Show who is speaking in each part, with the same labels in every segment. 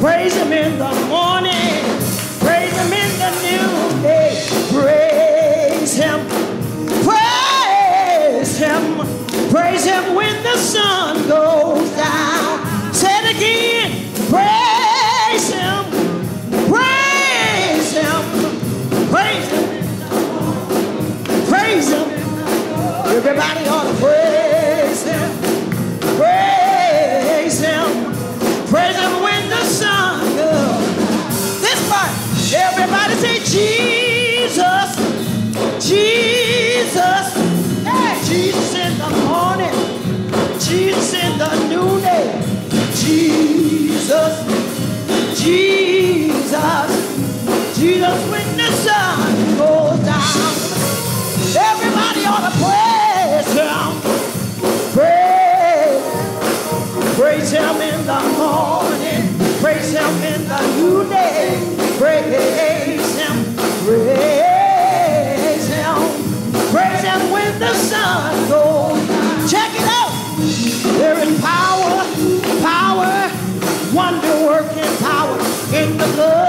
Speaker 1: Praise him in the morning. Praise him in the noonday. Praise him. Praise him. Praise him when the sun goes down. Say it again. Praise him. Praise him. Praise him. Praise him. Everybody ought to praise Jesus. Jesus. Jesus when the sun goes down. Everybody ought to praise him. Praise. Praise him in the morning. Praise him in the noonday. Praise him. Praise him. Praise him when the sun goes in the blood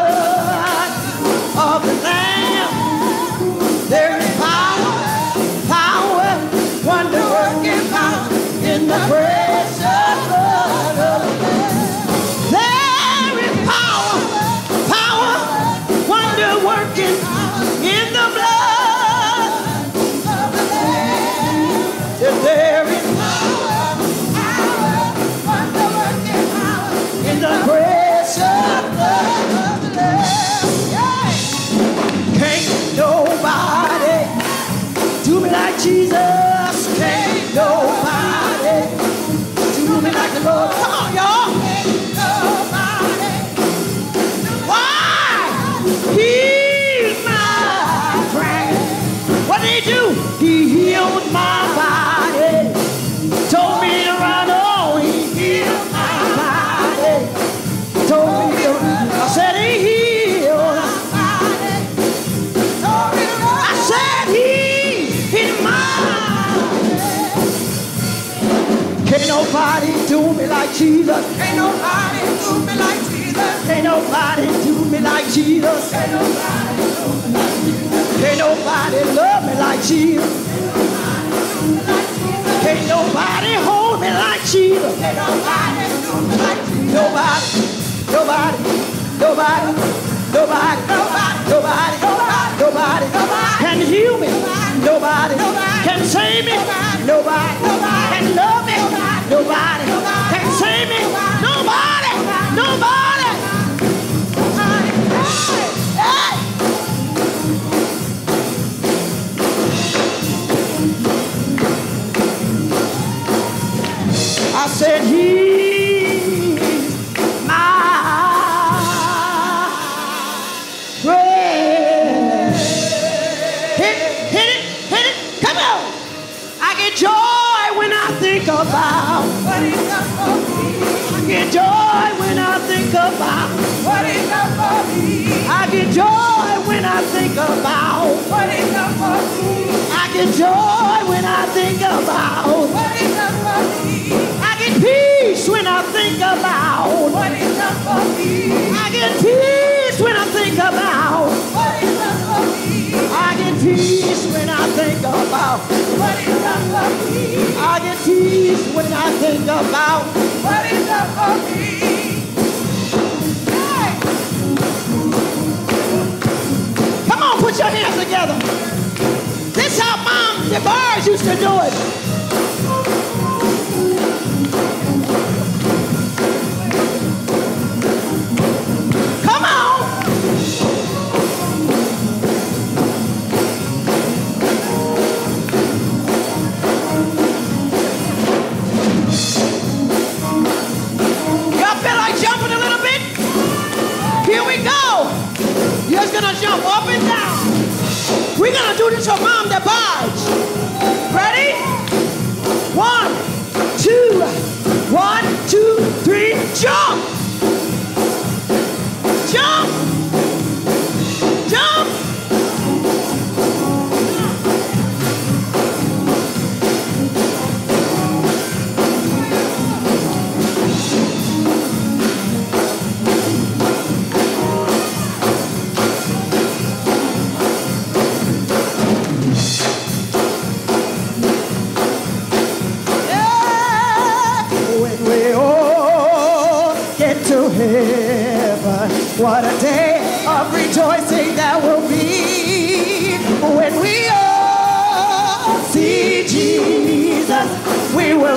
Speaker 1: do me like Jesus.
Speaker 2: Ain't nobody do me like Jesus.
Speaker 1: Can't nobody do me like Jesus.
Speaker 2: Ain't nobody do me like Jesus.
Speaker 1: Can't nobody love me like Jesus. Can't nobody hold me like Jesus.
Speaker 2: Ain't nobody do me like Jesus.
Speaker 1: Nobody, nobody, nobody, nobody, nobody, nobody, nobody, nobody,
Speaker 2: Nobody.
Speaker 1: can heal me. Nobody,
Speaker 2: Nobody.
Speaker 1: can save me.
Speaker 2: Nobody.
Speaker 1: Nobody,
Speaker 2: Nobody.
Speaker 1: can love me.
Speaker 2: Nobody.
Speaker 1: Nobody, can save me.
Speaker 2: Nobody.
Speaker 1: Nobody. I said he's joy when I think about.
Speaker 2: What he done for me.
Speaker 1: I get joy when I think about.
Speaker 2: what is done for me.
Speaker 1: I get peace when I think about.
Speaker 2: what is done for me.
Speaker 1: I get peace when I think about.
Speaker 2: what is done for me.
Speaker 1: I get peace when I think about.
Speaker 2: what is done for me.
Speaker 1: I get peace when I think about.
Speaker 2: What he done for me.
Speaker 1: Put your hands together. This how mom, bars used to do it.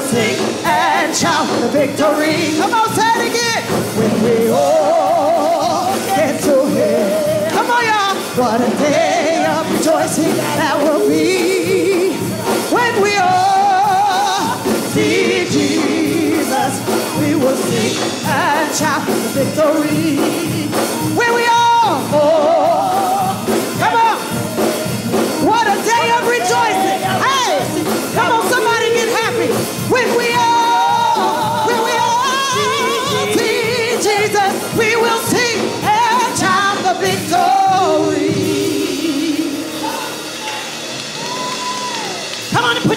Speaker 1: Will sing and shout the victory. Come on, say it again. When we all get to heaven. Come on, y'all. What a day of rejoicing that will be when we all see Jesus. We will sing and shout the victory. When we all, oh, come on. What a day of rejoicing.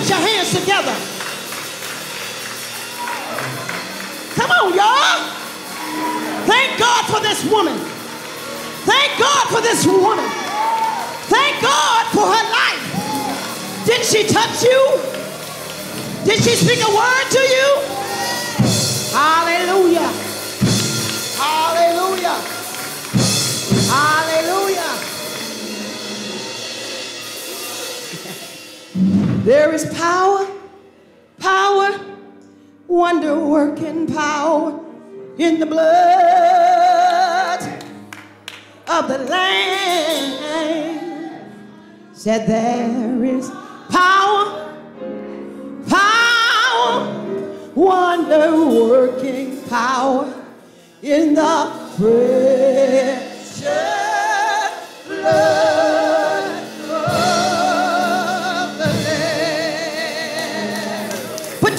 Speaker 1: Put your hands together. Come on, y'all. Thank God for this woman. Thank God for this woman. Thank God for her life. Did she touch you? Did she speak a word to you? Hallelujah. There is power, power, wonder working power in the blood of the Lamb. Said there is power, power, wonder working power in the precious blood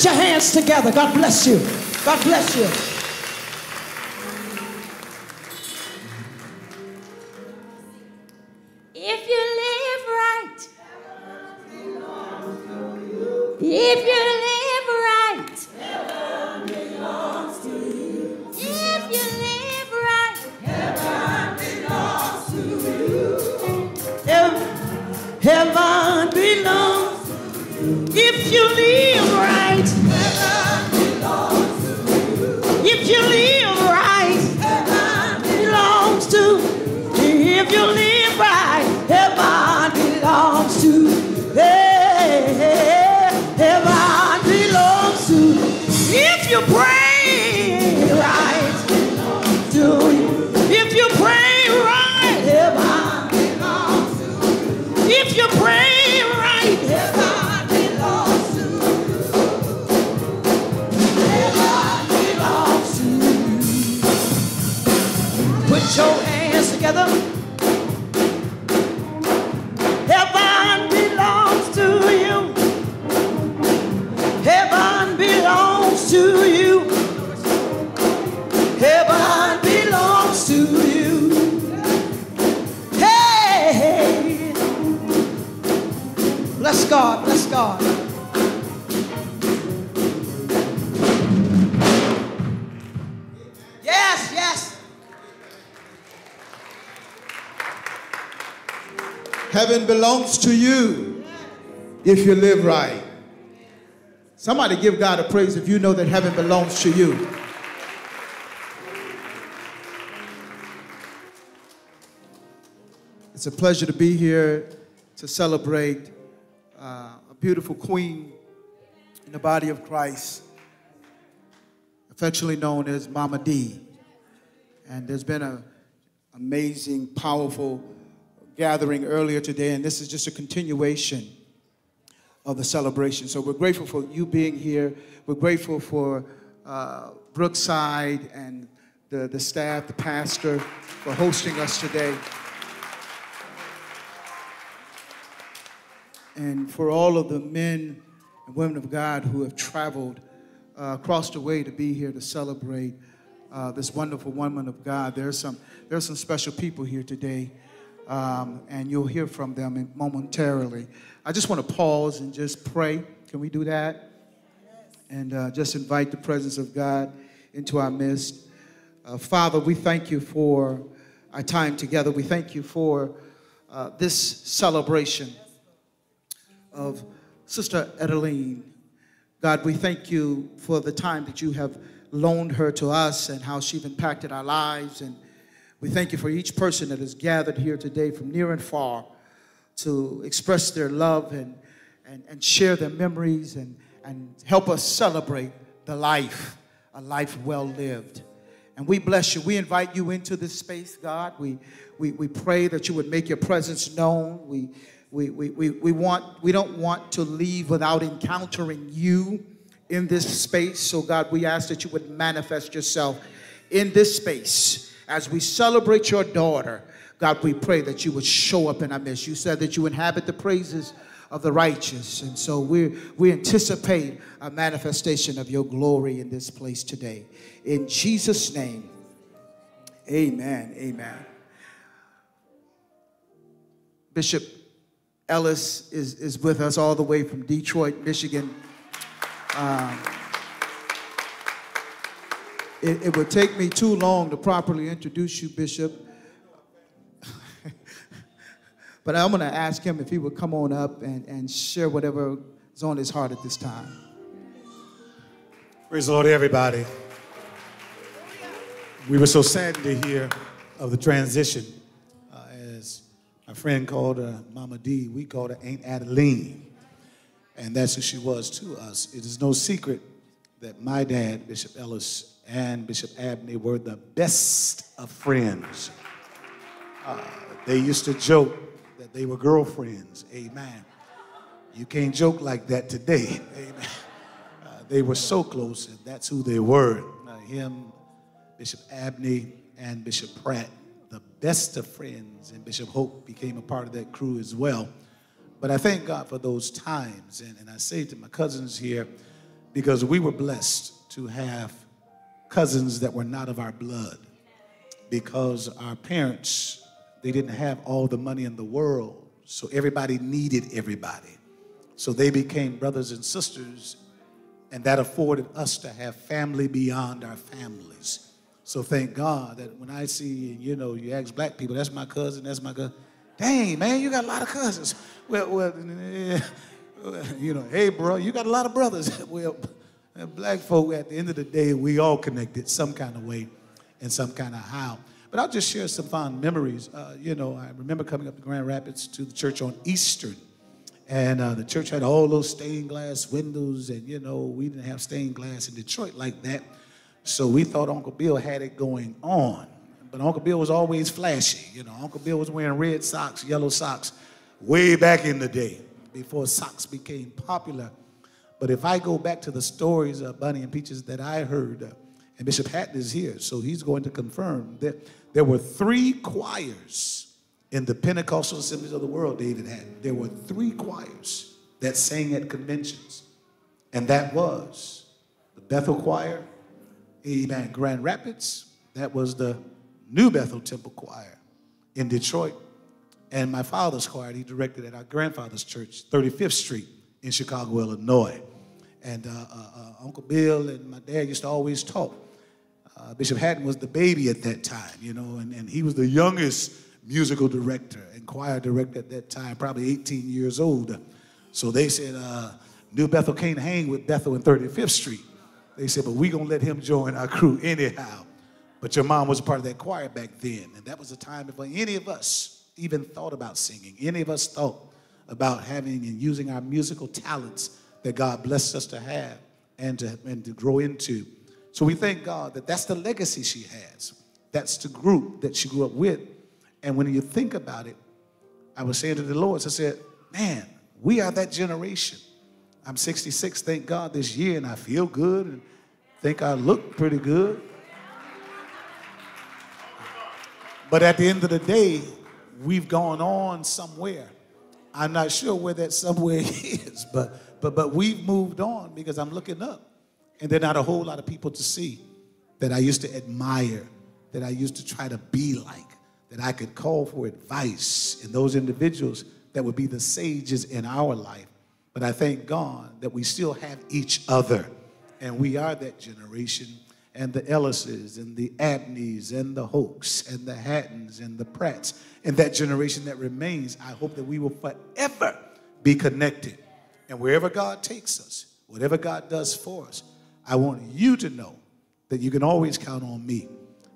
Speaker 1: Your hands together. God bless you. God bless you.
Speaker 2: If you live right, if you live if you live right.
Speaker 1: If you live right, heaven belongs to. If you live right, heaven belongs to. Hey, heaven belongs to. If you pray right, to you. If you pray right, heaven belongs to. If you pray to you
Speaker 3: if you live right. Somebody give God a praise if you know that heaven belongs to you. It's a pleasure to be here to celebrate uh, a beautiful queen in the body of Christ, affectionately known as Mama D. And there's been an amazing, powerful gathering earlier today, and this is just a continuation of the celebration. So we're grateful for you being here. We're grateful for uh, Brookside and the, the staff, the pastor, for hosting us today. And for all of the men and women of God who have traveled uh, across the way to be here to celebrate uh, this wonderful woman of God. There's some, there's some special people here today, um, and you'll hear from them momentarily. I just want to pause and just pray. Can we do that? And uh, just invite the presence of God into our midst. Uh, Father, we thank you for our time together. We thank you for uh, this celebration of Sister Etterlene. God, we thank you for the time that you have loaned her to us and how she's impacted our lives. And we thank you for each person that has gathered here today from near and far to express their love and, and, and share their memories and, and help us celebrate the life, a life well lived. And we bless you. We invite you into this space, God. We, we, we pray that you would make your presence known. We, we, we, we, we, want, we don't want to leave without encountering you in this space. So, God, we ask that you would manifest yourself in this space as we celebrate your daughter. God, we pray that you would show up in our midst. You said that you inhabit the praises of the righteous. And so we, we anticipate a manifestation of your glory in this place today. In Jesus' name, amen. Amen. Bishop Ellis is, is with us all the way from Detroit, Michigan. Um, it, it would take me too long to properly introduce you, Bishop. but I'm going to ask him if he would come on up and, and share whatever is on his heart at this time.
Speaker 4: Praise the Lord, everybody. We were so saddened to hear of the transition. Uh, as my friend called her Mama D, we called her Aunt Etterlene. And that's who she was to us. It is no secret that my dad, Bishop Ellis, and Bishop Abney were the best of friends. Uh, they used to joke that they were girlfriends. Amen. You can't joke like that today. Amen. Uh, they were so close, and that's who they were. Uh, him, Bishop Abney, and Bishop Pratt, the best of friends, and Bishop Hoke became a part of that crew as well. But I thank God for those times. And, and I say to my cousins here, because we were blessed to have cousins that were not of our blood, because our parents, they didn't have all the money in the world. So everybody needed everybody. So they became brothers and sisters, and that afforded us to have family beyond our families. So thank God that when I see, you know, you ask black people, that's my cousin, that's my cousin. Dang, man, you got a lot of cousins. Well, well, you know, hey, bro, you got a lot of brothers. well, black folk, at the end of the day, we all connected some kind of way and some kind of how. But I'll just share some fond memories. Uh, you know, I remember coming up to Grand Rapids to the church on Eastern. And uh, the church had all those stained glass windows, and you know, we didn't have stained glass in Detroit like that. So we thought Uncle Bill had it going on. But Uncle Bill was always flashy. You know, Uncle Bill was wearing red socks, yellow socks, way back in the day before socks became popular. But if I go back to the stories of Bunny and Peaches that I heard, uh, and Bishop Hatton is here, so he's going to confirm that there were three choirs in the Pentecostal assemblies of the world David had. There were three choirs that sang at conventions, and that was the Bethel Choir, Amen, Grand Rapids, that was the New Bethel Temple Choir in Detroit, and my father's choir he directed at our grandfather's church, 35th Street in Chicago, Illinois. And uh, uh, uh, Uncle Bill and my dad used to always talk. Bishop Hatton was the baby at that time, you know, and, and he was the youngest musical director and choir director at that time, probably 18 years old. So they said, New Bethel can't hang with Bethel and 35th Street. They said, but we're gonna let him join our crew anyhow. But your mom was a part of that choir back then. And that was a time before any of us even thought about singing. Any of us thought about having and using our musical talents that God blessed us to have and to, and to grow into. So we thank God that that's the legacy she has. That's the group that she grew up with. And when you think about it, I was saying to the Lord, I said, man, we are that generation. I'm 66, thank God, this year, and I feel good and think I look pretty good. But at the end of the day, we've gone on somewhere. I'm not sure where that somewhere is, but but but we've moved on because I'm looking up, and there are not a whole lot of people to see that I used to admire, that I used to try to be like, that I could call for advice, and those individuals that would be the sages in our life. But I thank God that we still have each other, and we are that generation and the Ellises and the Abneys and the Hokes and the Hattons and the Pratts and that generation that remains, I hope that we will forever be connected. And wherever God takes us, whatever God does for us, I want you to know that you can always count on me.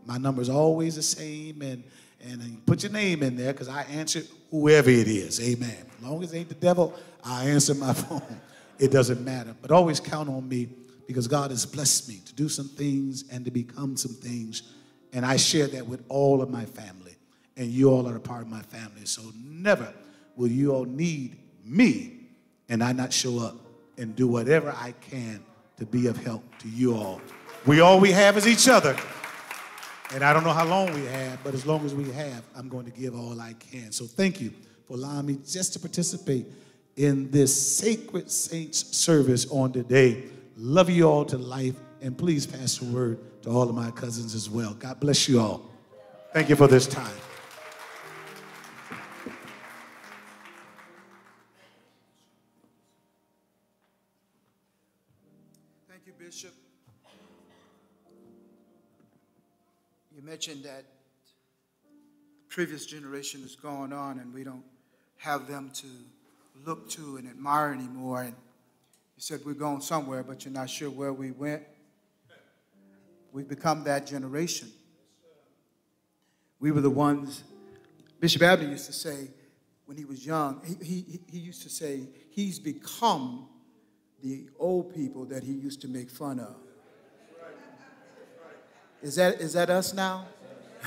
Speaker 4: My number is always the same, and, and put your name in there because I answer whoever it is. Amen. As long as it ain't the devil, I answer my phone. It doesn't matter. But always count on me because God has blessed me to do some things and to become some things. And I share that with all of my family. And you all are a part of my family. So never will you all need me and I not show up and do whatever I can to be of help to you all. We all we have is each other. And I don't know how long we have, but as long as we have, I'm going to give all I can. So thank you for allowing me just to participate in this sacred saints service on today. Love you all to life, and please pass the word to all of my cousins as well. God bless you all. Thank you for this time.
Speaker 3: Thank you, Bishop. You mentioned that the previous generation is going on and we don't have them to look to and admire anymore. And you said we're going somewhere, but you're not sure where we went. We've become that generation. We were the ones, Bishop Abney used to say when he was young, he, he, he used to say, he's become the old people that he used to make fun of. Is that, is that us now?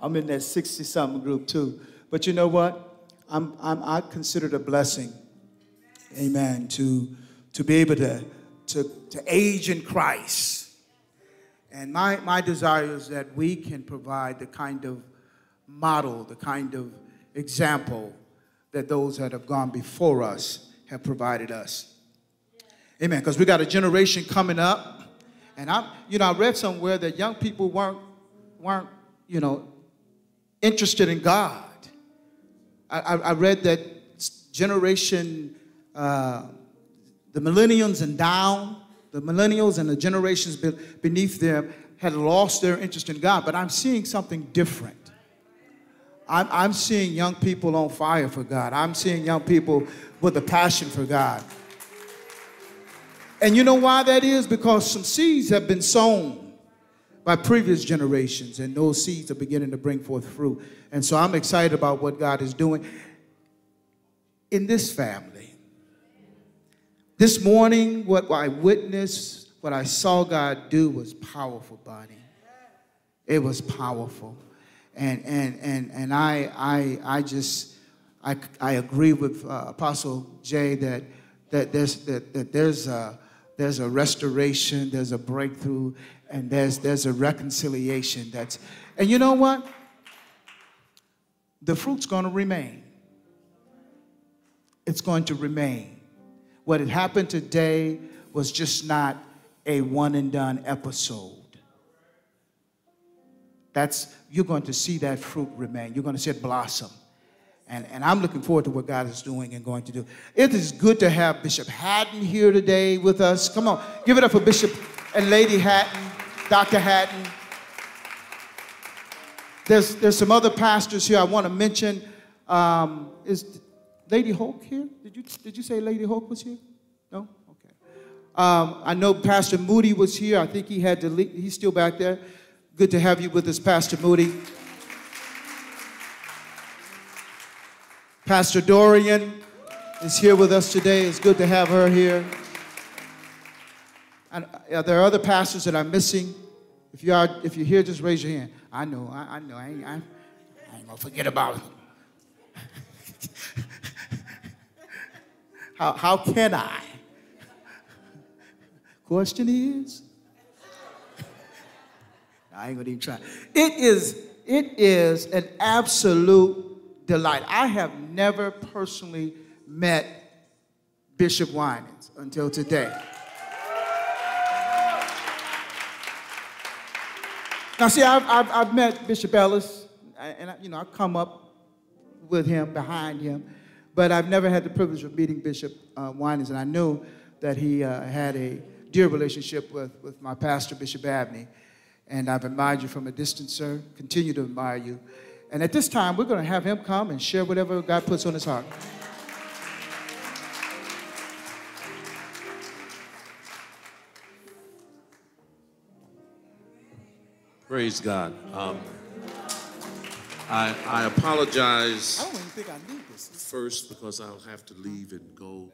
Speaker 3: I'm in that 60 something group too. But you know what? I'm, I'm, I consider it a blessing, amen, to, to be able to, to, to age in Christ. And my, my desire is that we can provide the kind of model, the kind of example that those that have gone before us have provided us. Amen. Because we got a generation coming up, and I, you know, I read somewhere that young people weren't, weren't, you know, interested in God. I, I, I read that generation, uh, the millennials and down, the millennials and the generations be, beneath them had lost their interest in God. But I'm seeing something different. I'm, I'm seeing young people on fire for God. I'm seeing young people with a passion for God. And you know why that is? Because some seeds have been sown by previous generations, and those seeds are beginning to bring forth fruit. And so I'm excited about what God is doing in this family. This morning, what I witnessed, what I saw God do was powerful, Bonnie. It was powerful. And, and, and, and I, I, I just, I, I agree with uh, Apostle Jay that, that, there's, that, that there's, a, there's a restoration, there's a breakthrough, and there's, there's a reconciliation that's, and you know what? The fruit's going to remain. It's going to remain. What had happened today was just not a one and done episode. That's, you're going to see that fruit remain. You're going to see it blossom. And, and I'm looking forward to what God is doing and going to do. It is good to have Bishop Hatton here today with us. Come on, give it up for Bishop and Lady Hatton, Dr. Hatton. There's, there's some other pastors here I want to mention. Um, is Lady Hoke here? Did you, did you say Lady Hoke was here? No? Okay. Um, I know Pastor Moody was here. I think he had to leave. He's still back there. Good to have you with us, Pastor Moody. Pastor Dorian is here with us today. It's good to have her here. And uh, there are other pastors that I'm missing. If you are, if you're here, just raise your hand. I know, I, I know, I ain't, I, I ain't gonna forget about it. how, how can I? Question is, I ain't gonna even try. It is, it is an absolute delight. I have never personally met Bishop Winans until today. Now, see, I've, I've, I've met Bishop Ellis, and I, you know, I come up with him, behind him, but I've never had the privilege of meeting Bishop uh, Winans, and I know that he uh, had a dear relationship with, with my pastor, Bishop Abney, and I've admired you from a distance, sir. Continue to admire you. And at this time, we're going to have him come and share whatever God puts on his heart.
Speaker 5: Praise God. Um, I, I apologize
Speaker 3: I I
Speaker 5: first because I'll have to leave and go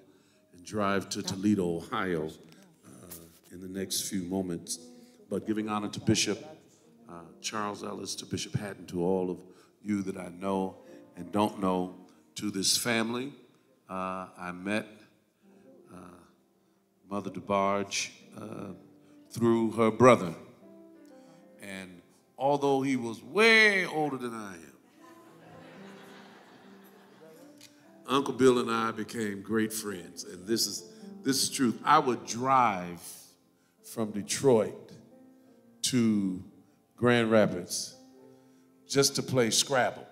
Speaker 5: and drive to Toledo, Ohio uh, in the next few moments. But giving honor to Bishop uh, Charles Ellis, to Bishop Hatton, to all of you that I know and don't know, to this family. Uh, I met uh, Mother DeBarge uh, through her brother. And although he was way older than I am, Uncle Bill and I became great friends, and this is this is truth. I would drive from Detroit to Grand Rapids just to play Scrabble.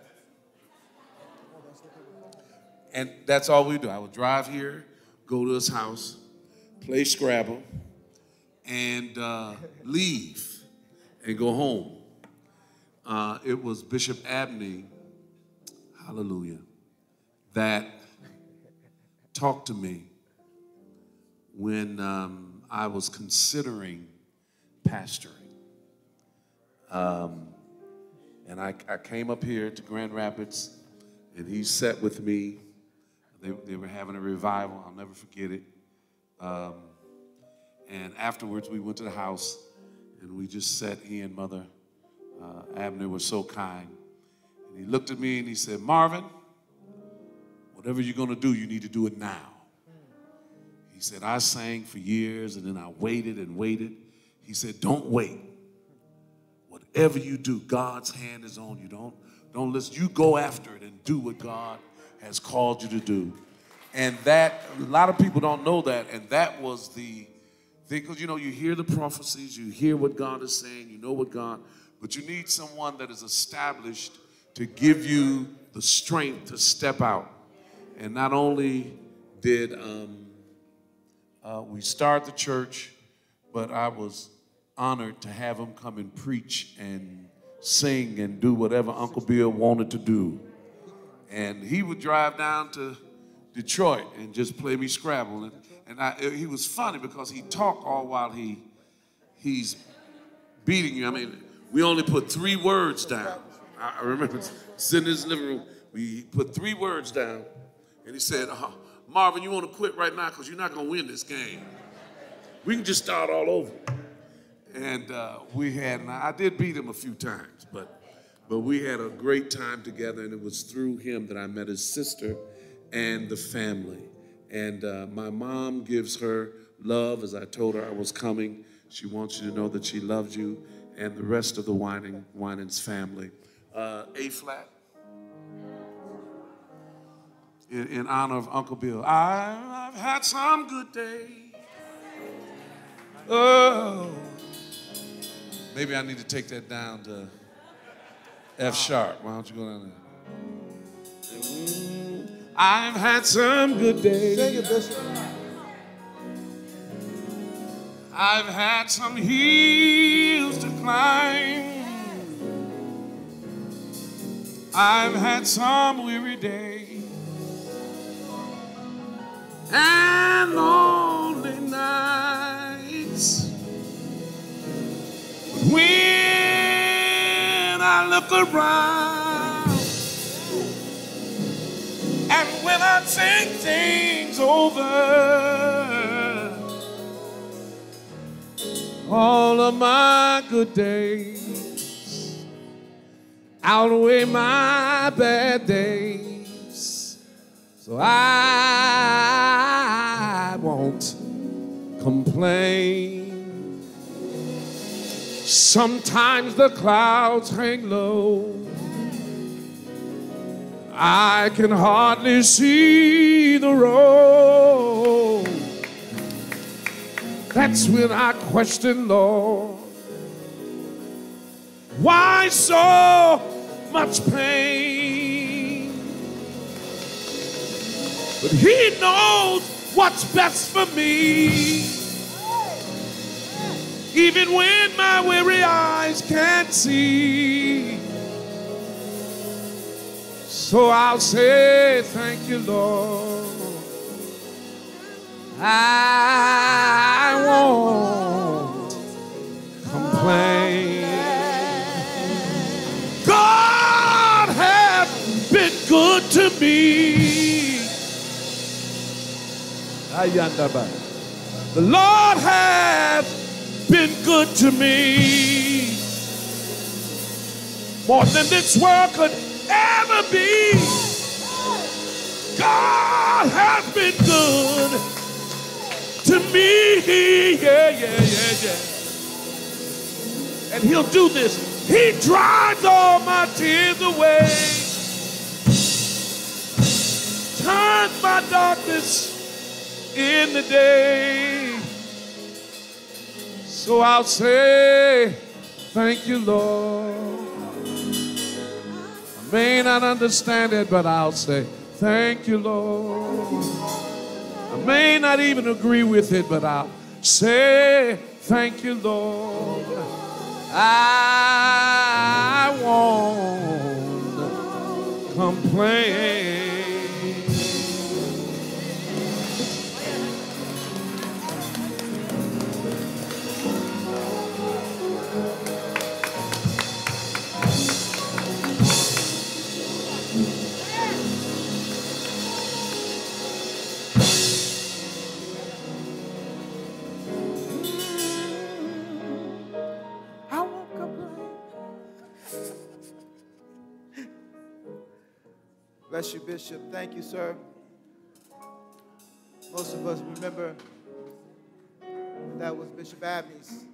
Speaker 5: And that's all we do. I would drive here, go to his house, play Scrabble, and uh, leave and go home. Uh, it was Bishop Abney, hallelujah, that talked to me when um, I was considering pastoring. Um, and I, I came up here to Grand Rapids, and he sat with me. They, they were having a revival, I'll never forget it. Um, and afterwards, we went to the house, and we just sat, he and Mother uh, Abney were so kind. And he looked at me and he said, Marvin, whatever you're going to do, you need to do it now. He said, I sang for years and then I waited and waited. He said, Don't wait. Whatever you do, God's hand is on you. Don't, don't listen. You go after it and do what God has called you to do. And that, a lot of people don't know that. And that was the thing, because you know, you hear the prophecies, you hear what God is saying, you know what God, but you need someone that is established to give you the strength to step out. And not only did um, uh, we start the church, but I was honored to have him come and preach and sing and do whatever Uncle Bill wanted to do. And he would drive down to Detroit and just play me Scrabble. And, and I, he was funny because he talked all while he he's beating you. I mean, we only put three words down. I, I remember sitting in his living room. We put three words down, and he said, uh, "Marvin, you want to quit right now because you're not going to win this game. We can just start all over." And uh, we had, and I did beat him a few times, but but we had a great time together, and it was through him that I met his sister and the family. And uh, my mom gives her love, as I told her I was coming. She wants you to know that she loves you and the rest of the Winans family. Uh, a flat. In, in honor of Uncle Bill. I, I've had some good days. Oh. Maybe I need to take that down to F sharp. Why don't you go down there? Mm, I've had some good days.
Speaker 3: Sing it, Bishop.
Speaker 5: I've had some hills to climb. I've had some weary days and lonely nights. When I look around and when I think things over, all of my good days outweigh my bad days. So I won't complain. Sometimes the clouds hang low. I can hardly see the road. That's when I question, Lord, why so much pain? But He knows what's best for me even when my weary eyes can't see. So I'll say, Thank you, Lord. I won't complain. God has been good to me. The Lord has been good to me. More than this world could ever be. God has been good to me. Yeah, yeah, yeah, yeah. And he'll do this. He dries all my tears away. Turns my darkness in the day. So I'll say, Thank you, Lord. I may not understand it, but I'll say, Thank you, Lord. I may not even agree with it, but I'll say, Thank you, Lord. I won't complain.
Speaker 3: Bless you, Bishop. Thank you, sir. Most of us remember that was Bishop Abney's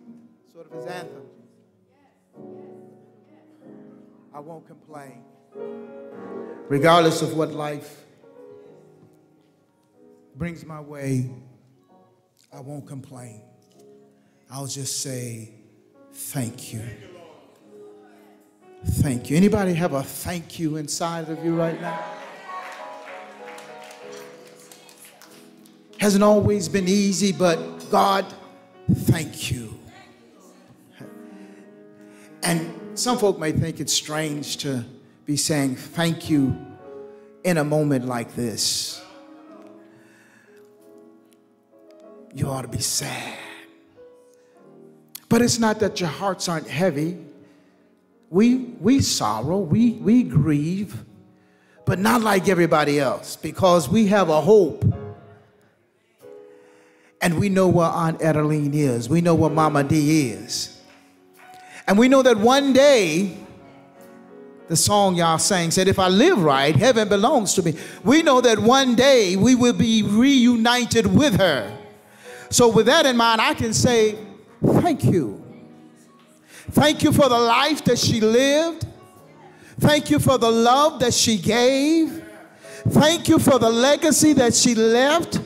Speaker 3: sort of his anthem. I won't complain. Regardless of what life brings my way, I won't complain. I'll just say, thank you. Thank you. Anybody have a thank you inside of you right now? Hasn't always been easy, but God, thank you. And some folk may think it's strange to be saying thank you in a moment like this. You ought to be sad. But it's not that your hearts aren't heavy. We, we sorrow, we, we grieve, but not like everybody else because we have a hope. And we know where Aunt Etterlene is. We know where Mama D is. And we know that one day, the song y'all sang said, If I live right, heaven belongs to me. We know that one day we will be reunited with her. So, with that in mind, I can say, Thank you. Thank you for the life that she lived. Thank you for the love that she gave. Thank you for the legacy that she left.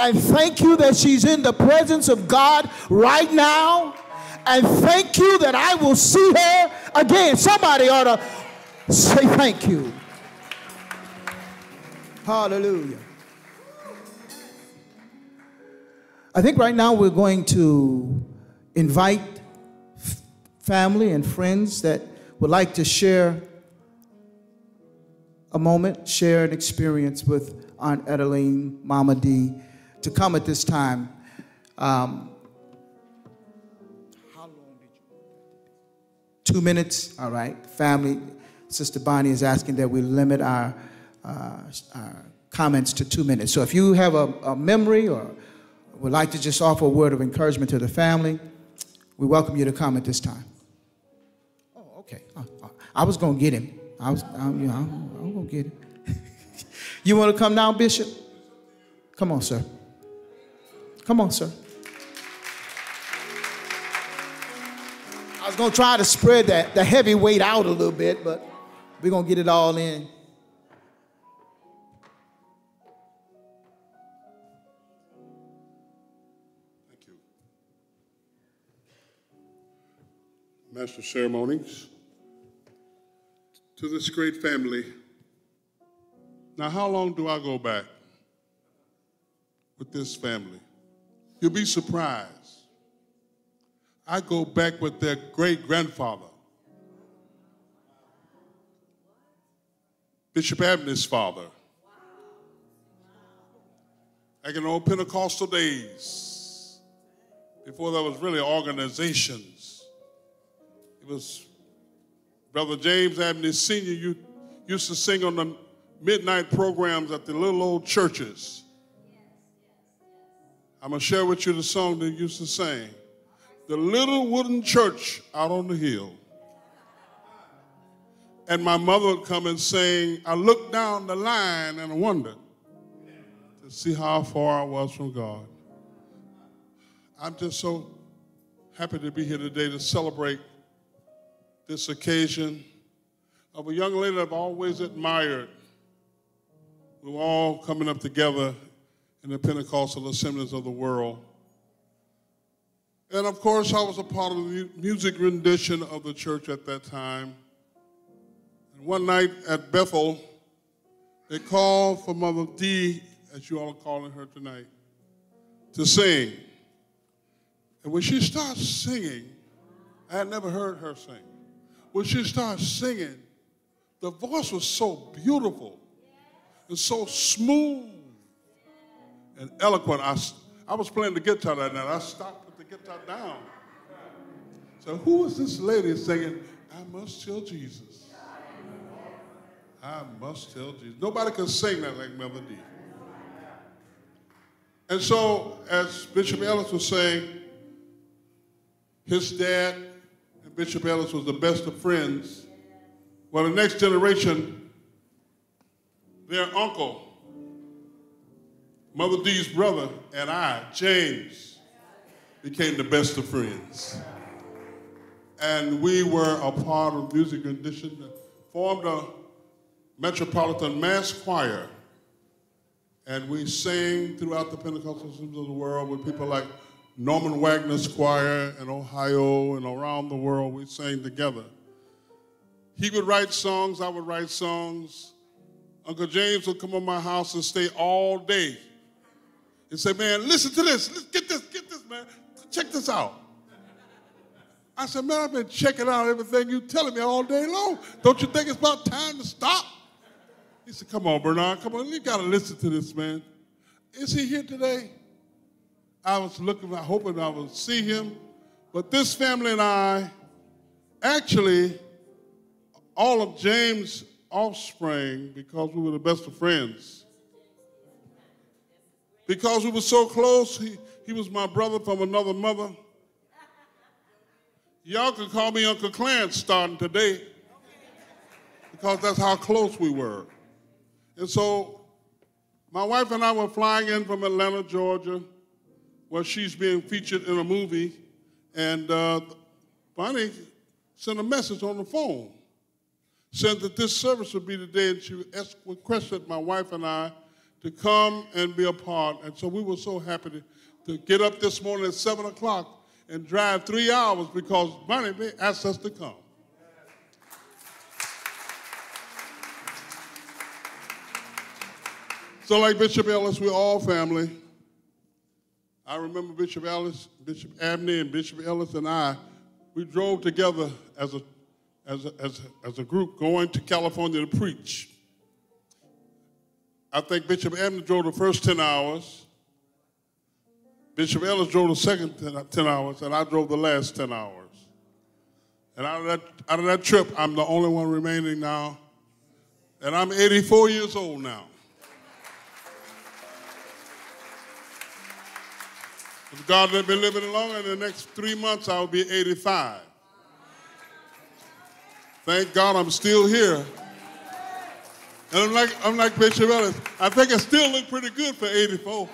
Speaker 3: And thank you that she's in the presence of God right now. And thank you that I will see her again. Somebody ought to say thank you. Hallelujah. I think right now we're going to invite family and friends that would like to share a moment, share an experience with Aunt Etterlene, Mama D, to come at this time. Um, how long did you? Two minutes, all right. Family, Sister Bonnie is asking that we limit our, uh, our comments to two minutes. So if you have a, a memory or would like to just offer a word of encouragement to the family, we welcome you to come at this time. Okay. Uh, uh, I was going to get him. I was, um, you know, I'm, I'm going to get him. you want to come now, Bishop? Come on, sir. Come on, sir. I was going to try to spread that, the heavy weight out a little bit, but we're going to get it all in.
Speaker 6: Thank you. Master Ceremonies, to this great family. Now, how long do I go back with this family? You'll be surprised. I go back with their great grandfather, Bishop Abney's father. Back in old Pentecostal days, before there was really organizations, it was Brother James Abney Sr. You used to sing on the midnight programs at the little old churches. I'm going to share with you the song they used to sing The Little Wooden Church Out on the Hill. And my mother would come and sing, I looked down the line and wondered to see how far I was from God. I'm just so happy to be here today to celebrate this occasion of a young lady I've always admired. We're all coming up together in the Pentecostal assemblies of the world. And of course, I was a part of the music rendition of the church at that time. And one night at Bethel, they called for Mother D, as you all are calling her tonight, to sing. And when she starts singing, I had never heard her sing. When she starts singing, the voice was so beautiful and so smooth and eloquent. I, I was playing the guitar that night. I stopped, put the guitar down. So who is this lady singing, I must tell Jesus? I must tell Jesus. Nobody can sing that like Melody. And so, as Bishop Ellis was saying, his dad Bishop Ellis was the best of friends. Well, the next generation, their uncle, Mother D's brother, and I, James, became the best of friends. And we were a part of music rendition that formed a metropolitan mass choir. And we sang throughout the Pentecostal systems of the world with people like Norman Wagner's choir in Ohio and around the world, we sang together. He would write songs, I would write songs. Uncle James would come to my house and stay all day and say, Man, listen to this. Let's get this, get this, man. Check this out. I said, Man, I've been checking out everything you're telling me all day long. Don't you think it's about time to stop? He said, Come on, Bernard, come on. You got to listen to this, man. Is he here today? I was looking, hoping I would see him. But this family and I, actually, all of James' offspring, because we were the best of friends, because we were so close, he, he was my brother from another mother. Y'all can call me Uncle Clarence starting today because that's how close we were. And so my wife and I were flying in from Atlanta, Georgia where she's being featured in a movie, and uh, Bonnie sent a message on the phone, said that this service would be today, and she requested my wife and I to come and be a part. And so we were so happy to, to get up this morning at 7 o'clock and drive three hours because Bonnie asked us to come. So, like Bishop Ellis, we're all family. I remember Bishop Ellis, Bishop Abney, and Bishop Ellis and I, we drove together as a, as a, as a, as a group going to California to preach. I think Bishop Abney drove the first 10 hours. Bishop Ellis drove the second 10, 10 hours, and I drove the last 10 hours. And out of, that, out of that trip, I'm the only one remaining now. And I'm 84 years old now. If God let me live any longer, in the next three months I'll be 85. Thank God I'm still here. And I'm like, I'm like Bishop Ellis. I think I still look pretty good for 84.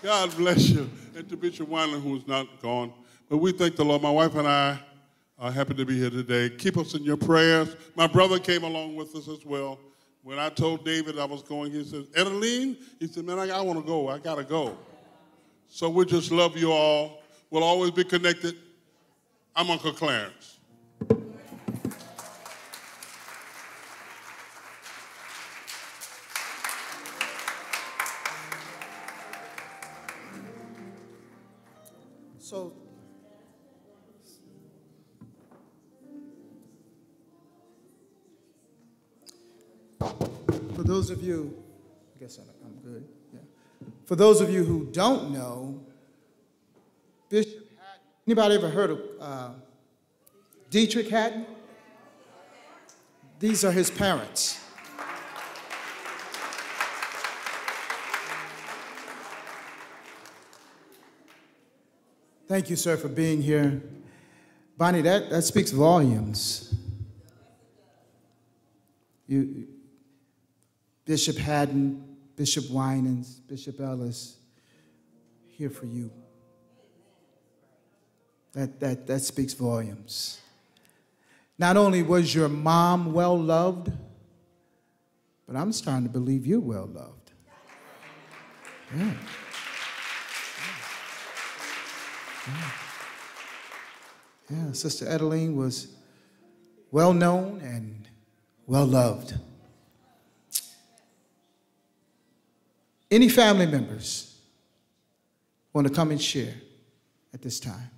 Speaker 6: God bless you. And to Bishop Winans, who's not gone. But we thank the Lord. My wife and I are happy to be here today. Keep us in your prayers. My brother came along with us as well. When I told David I was going, he said, Etterlene, he said, man, I, I want to go. I got to go. So we just love you all. We'll always be connected. I'm Uncle Clarence.
Speaker 3: So, For those of you, I guess I'm good. Yeah. For those of you who don't know, Bishop Haddon, anybody ever heard of uh, Deitrick Haddon? These are his parents. Thank you, sir, for being here. Bonnie, that, that speaks volumes. You, Bishop Haddon, Bishop Winans, Bishop Ellis, here for you. That, that, that speaks volumes. Not only was your mom well loved, but I'm starting to believe you're well loved. Yeah. Yeah. yeah. Sister Etterlene was well known and well loved. Any family members want to come and share at this time?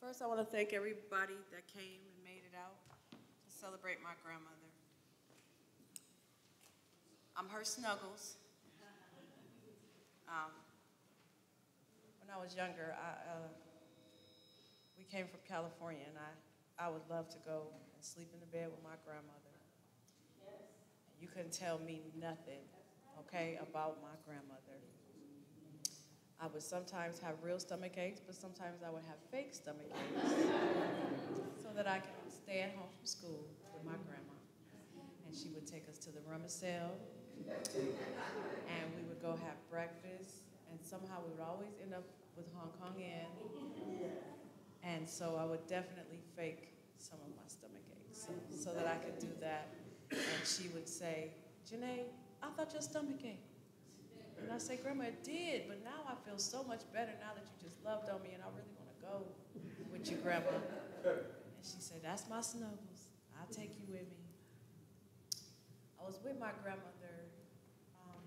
Speaker 7: First, I want to thank everybody that came and made it out to celebrate my grandmother. I'm her Snuggles. Um, I was younger, I, uh, we came from California, and I, I would love to go and sleep in the bed with my grandmother. You couldn't tell me nothing, okay, about my grandmother. I would sometimes have real stomach aches, but sometimes I would have fake stomach aches so that I could stay at home from school with my grandma. And she would take us to the Rummelsell, and we would go have breakfast, and somehow we would always end up with Hong Kong Inn. And so I would definitely fake some of my stomach aches so, so that I could do that. And she would say, Janae, I thought your stomach ached. And I say, Grandma, it did, but now I feel so much better now that you just loved on me and I really want to go with you, Grandma. And she said, That's my snuggles. I'll take you with me. I was with my grandmother um,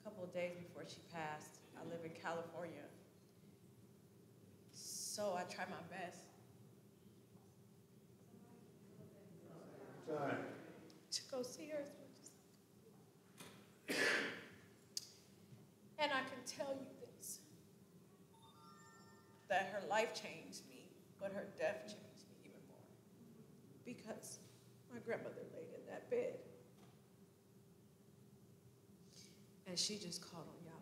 Speaker 7: a couple of days before she passed. I live in California. So I try my best to go see her as much as And I can tell you this that her life changed me, but her death changed me even more. Because my grandmother laid in that bed and she just called on Yahweh.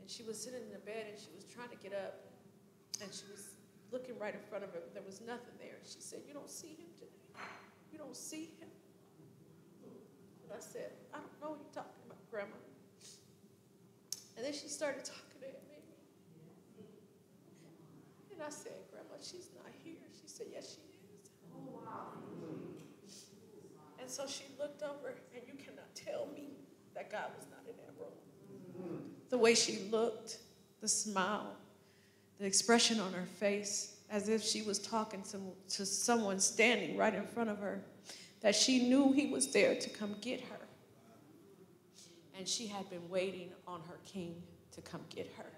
Speaker 7: And she was sitting in the bed and she was trying to get up and she was looking right in front of her, there was nothing there. She said, You don't see him today. You don't see him. And I said, I don't know what you're talking about, Grandma. And then she started talking to me. And I said, Grandma, she's not here. She said, Yes, she is. And so she looked over, and you cannot tell me that God was not in room. The way she looked, the smile, the expression on her face, as if she was talking to, to someone standing right in front of her, that she knew he was there to come get her. And she had been waiting on her king to come get her.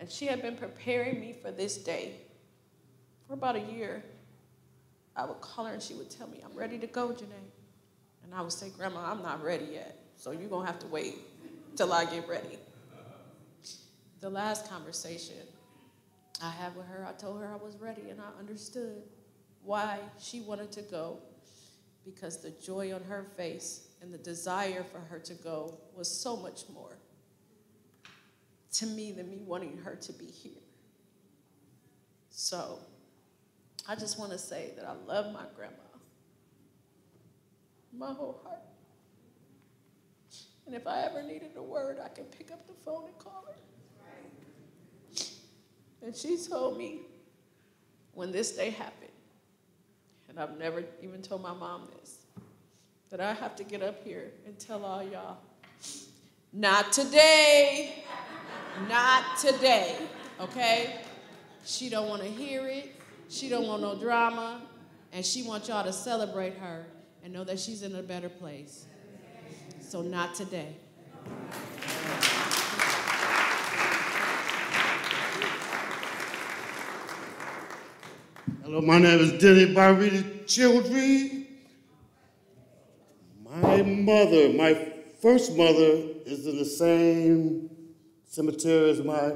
Speaker 7: And she had been preparing me for this day for about a year. I would call her and she would tell me, I'm ready to go, Janae. And I would say, Grandma, I'm not ready yet. So you're going to have to wait till I get ready. The last conversation I had with her, I told her I was ready and I understood why she wanted to go because the joy on her face and the desire for her to go was so much more to me than me wanting her to be here. So I just want to say that I love my grandma, my whole heart. And if I ever needed a word, I can pick up the phone and call her. And she told me when this day happened, and I've never even told my mom this, that I have to get up here and tell all y'all, not today, not today, okay? She don't want to hear it. She don't want no drama, and she wants y'all to celebrate her and know that she's in a better place. So not today.
Speaker 8: Hello, my name is Denny Barrita Childry. My mother, my first mother, is in the same cemetery as my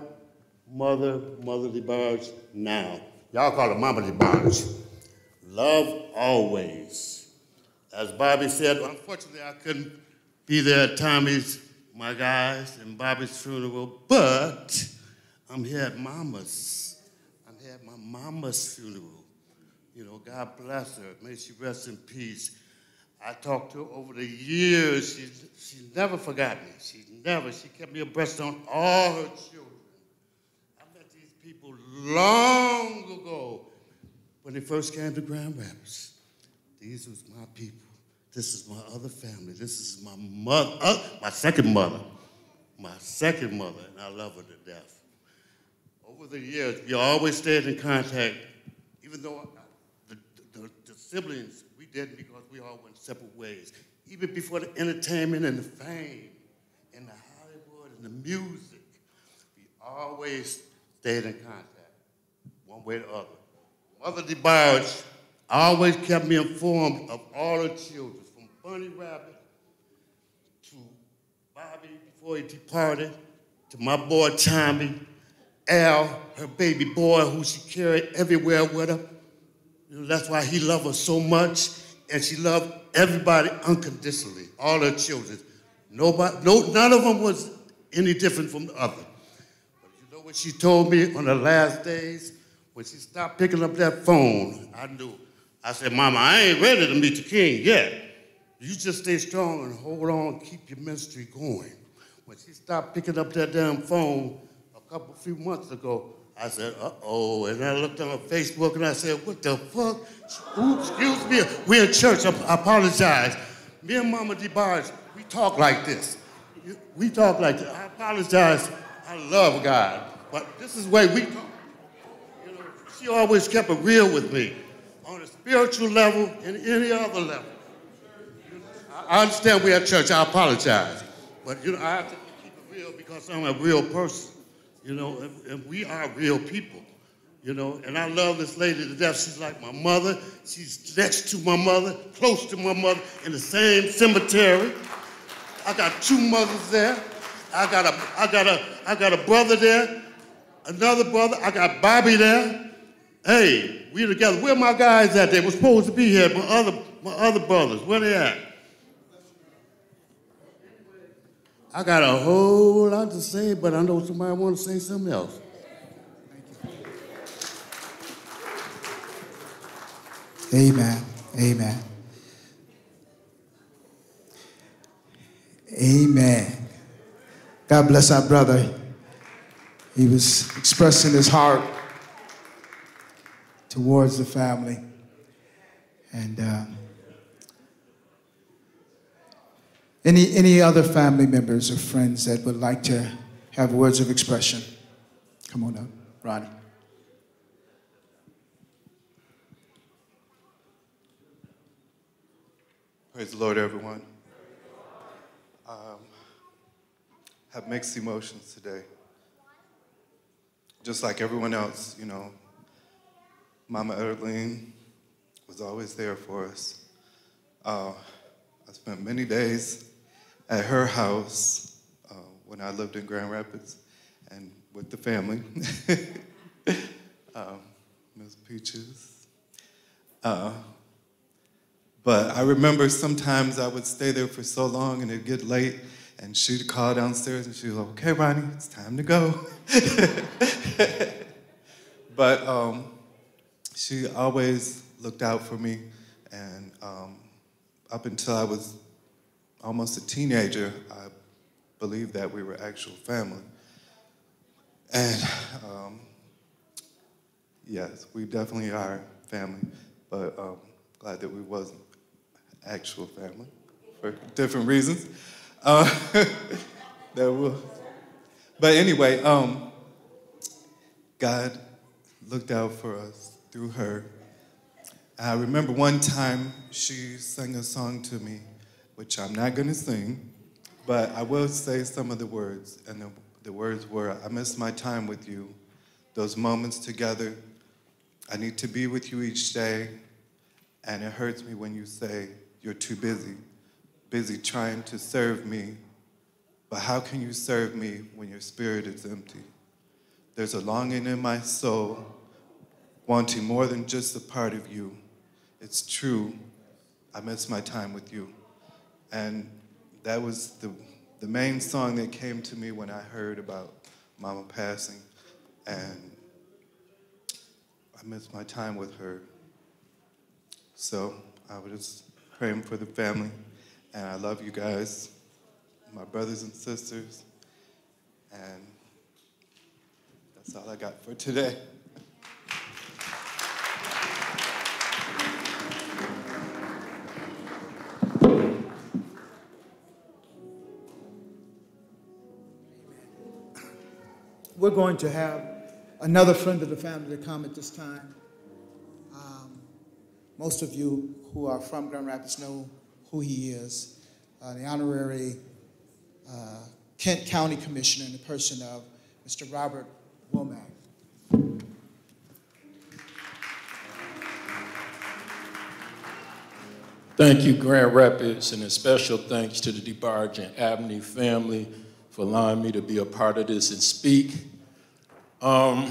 Speaker 8: mother, Mother DeBarge now. Y'all call her Mama DeBarge. Love always. As Bobby said, unfortunately I couldn't be there at Tommy's, my guys, and Bobby's funeral, but I'm here at Mama's. I'm here at my Mama's funeral. You know, God bless her. May she rest in peace. I talked to her over the years. She, she never forgot me. She never. She kept me abreast on all her children. I met these people long ago when they first came to Grand Rapids. These was my people. This is my other family. This is my mother, uh, my second mother, my second mother, and I love her to death. Over the years, we always stayed in contact, even though the, the, the siblings, we didn't because we all went separate ways. Even before the entertainment and the fame and the Hollywood and the music, we always stayed in contact, one way or the other. Mother DeBarge always kept me informed of all her children, Bunny Rabbit to Bobby before he departed, to my boy Tommy, Al, her baby boy who she carried everywhere with her. You know, that's why he loved her so much, and she loved everybody unconditionally, all her children. Nobody, no, none of them was any different from the other. But you know what she told me on the last days? When she stopped picking up that phone, I knew. I said, Mama, I ain't ready to meet the king yet. You just stay strong and hold on, keep your ministry going. When she stopped picking up that damn phone a couple, few months ago, I said, uh-oh. And I looked on Facebook and I said, what the fuck? Ooh, excuse me, we're in church, I, apologize. Me and Mama DeBarge, we talk like this. We talk like this. I apologize. I love God. But this is the way we talk. You know, she always kept it real with me on a spiritual level and any other level. I understand we're at church. I apologize. But, you know, I have to keep it real because I'm a real person, you know, and, and we are real people, you know. And I love this lady to death. She's like my mother. She's next to my mother, close to my mother, in the same cemetery. I got two mothers there. I got a, I got a, I got a brother there, another brother. I got Bobby there. Hey, we together. Where my guys at? They were supposed to be here. My other, my other brothers. Where they at? I got a whole lot to say, but I know somebody want to say something else.
Speaker 3: Amen. Amen. Amen. God bless our brother. He was expressing his heart towards the family. And um, any, any other family members or friends that would like to have words of expression? Come on up, Ronnie.
Speaker 9: Praise the Lord, everyone. Um, have mixed emotions today. Just like everyone else, you know, Mama Erling was always there for us. Uh, I spent many days at her house uh, when I lived in Grand Rapids and with the family. um, Peaches. Uh, but I remember sometimes I would stay there for so long and it'd get late and she'd call downstairs and she'd go, okay, Ronnie, it's time to go. but um, she always looked out for me and um, up until I was almost a teenager, I believed that we were actual family. And um, yes, we definitely are family, but um, glad that we wasn't actual family for different reasons. Uh, that will. But anyway, um, God looked out for us through her. I remember one time she sang a song to me, which I'm not going to sing, but I will say some of the words. And the, the words were I miss my time with you, those moments together. I need to be with you each day. And it hurts me when you say, you're too busy, busy trying to serve me. But how can you serve me when your spirit is empty? there's a longing in my soul, wanting more than just a part of you. It's true, I miss my time with you. And that was the, the main song that came to me when I heard about Mama passing. And I miss my time with her. So I was just praying for the family. And I love you guys, my brothers and sisters. And that's all I got for today.
Speaker 3: We're going to have another friend of the family to come at this time. Um, most of you who are from Grand Rapids know who he is, uh, the honorary uh, Kent County Commissioner in the person of Mr. Robert Womack.
Speaker 10: Thank you, Grand Rapids, and a special thanks to the DeBarge and Abney family for allowing me to be a part of this and speak. Um,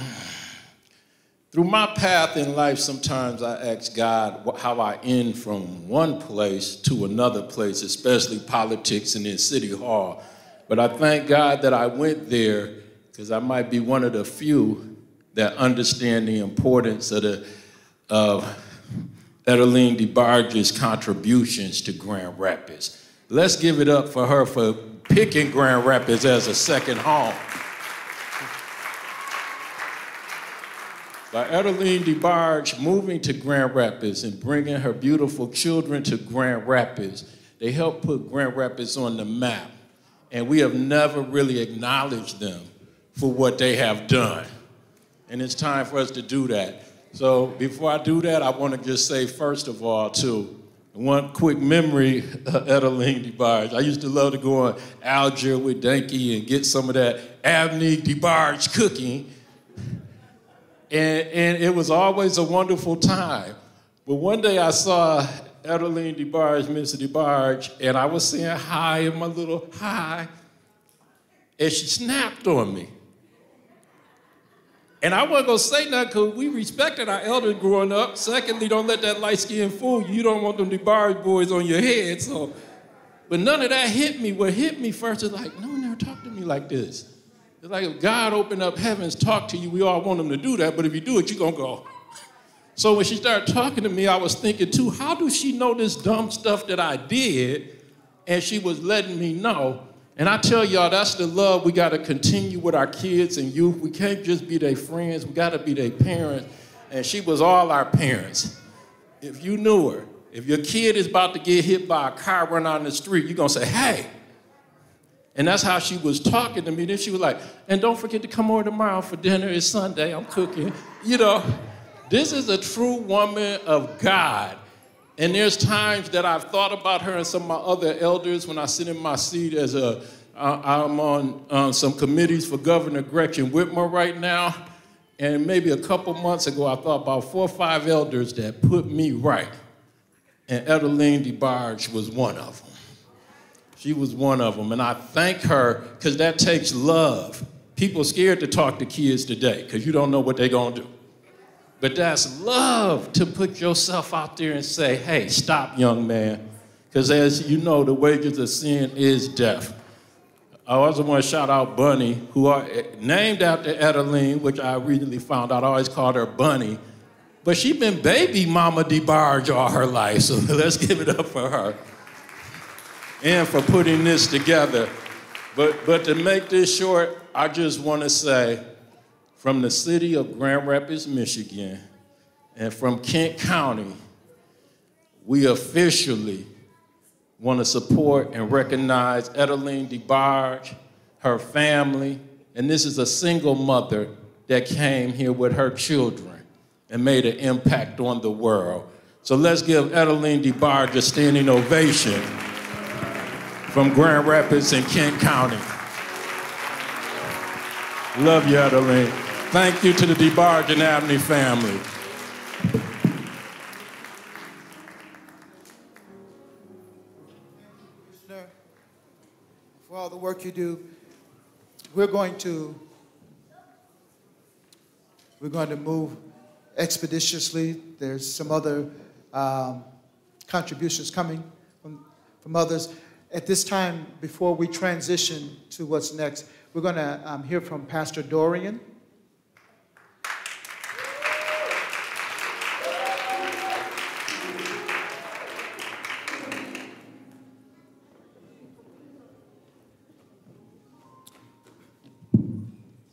Speaker 10: through my path in life, sometimes I ask God how I end from one place to another place, especially politics and in City Hall. But I thank God that I went there because I might be one of the few that understand the importance of the of DeBarge's contributions to Grand Rapids. Let's give it up for her for picking Grand Rapids as a second home. By Etterlene DeBarge moving to Grand Rapids and bringing her beautiful children to Grand Rapids, they helped put Grand Rapids on the map. And we have never really acknowledged them for what they have done. And it's time for us to do that. So before I do that, I want to just say, first of all, too, one quick memory uh, of Etterlene DeBarge. I used to love to go on Alger with Danky and get some of that Abney DeBarge cooking. And, and it was always a wonderful time. But one day I saw Etterlene DeBarge, Mr. DeBarge, and I was saying hi in my little hi, and she snapped on me. And I wasn't gonna say nothing because we respected our elders growing up. Secondly, don't let that light skin fool you. You don't want them DeBarge boys on your head. So, but none of that hit me. What hit me first is like, no one ever talked to me like this. It's like if God opened up heavens, talk to you, we all want him to do that, but if you do it, you're gonna go. So when she started talking to me, I was thinking too, how does she know this dumb stuff that I did? And she was letting me know. And I tell y'all, that's the love we got to continue with our kids and youth. We can't just be their friends, we got to be their parents. And she was all our parents. If you knew her, if your kid is about to get hit by a car running on the street, you're going to say, hey. And that's how she was talking to me. Then she was like, and don't forget to come over tomorrow for dinner. It's Sunday. I'm cooking. You know, this is a true woman of God. And there's times that I've thought about her and some of my other elders when I sit in my seat as a, I'm on uh, some committees for Governor Gretchen Whitmer right now. And maybe a couple months ago, I thought about four or five elders that put me right. And Etterlene DeBarge was one of them. She was one of them. And I thank her because that takes love. People scared to talk to kids today because you don't know what they're going to do. But that's love to put yourself out there and say, hey, stop, young man. Because as you know, the wages of sin is death. I also want to shout out Bunny, who are eh, named after Etterlene, which I recently found out. I always called her Bunny. But she's been baby Mama DeBarge all her life, so let's give it up for her. And for putting this together. But, but to make this short, I just want to say, from the city of Grand Rapids, Michigan, and from Kent County, we officially want to support and recognize Etterlene DeBarge, her family, and this is a single mother that came here with her children and made an impact on the world. So let's give Etterlene DeBarge a standing ovation from Grand Rapids and Kent County. Love you, Etterlene. Thank you to the DeBarge and Abney family.
Speaker 3: For all the work you do, we're going to We're going to move expeditiously. There's some other um, contributions coming from, from others. At this time, before we transition to what's next, we're going to um, hear from Pastor Dorian.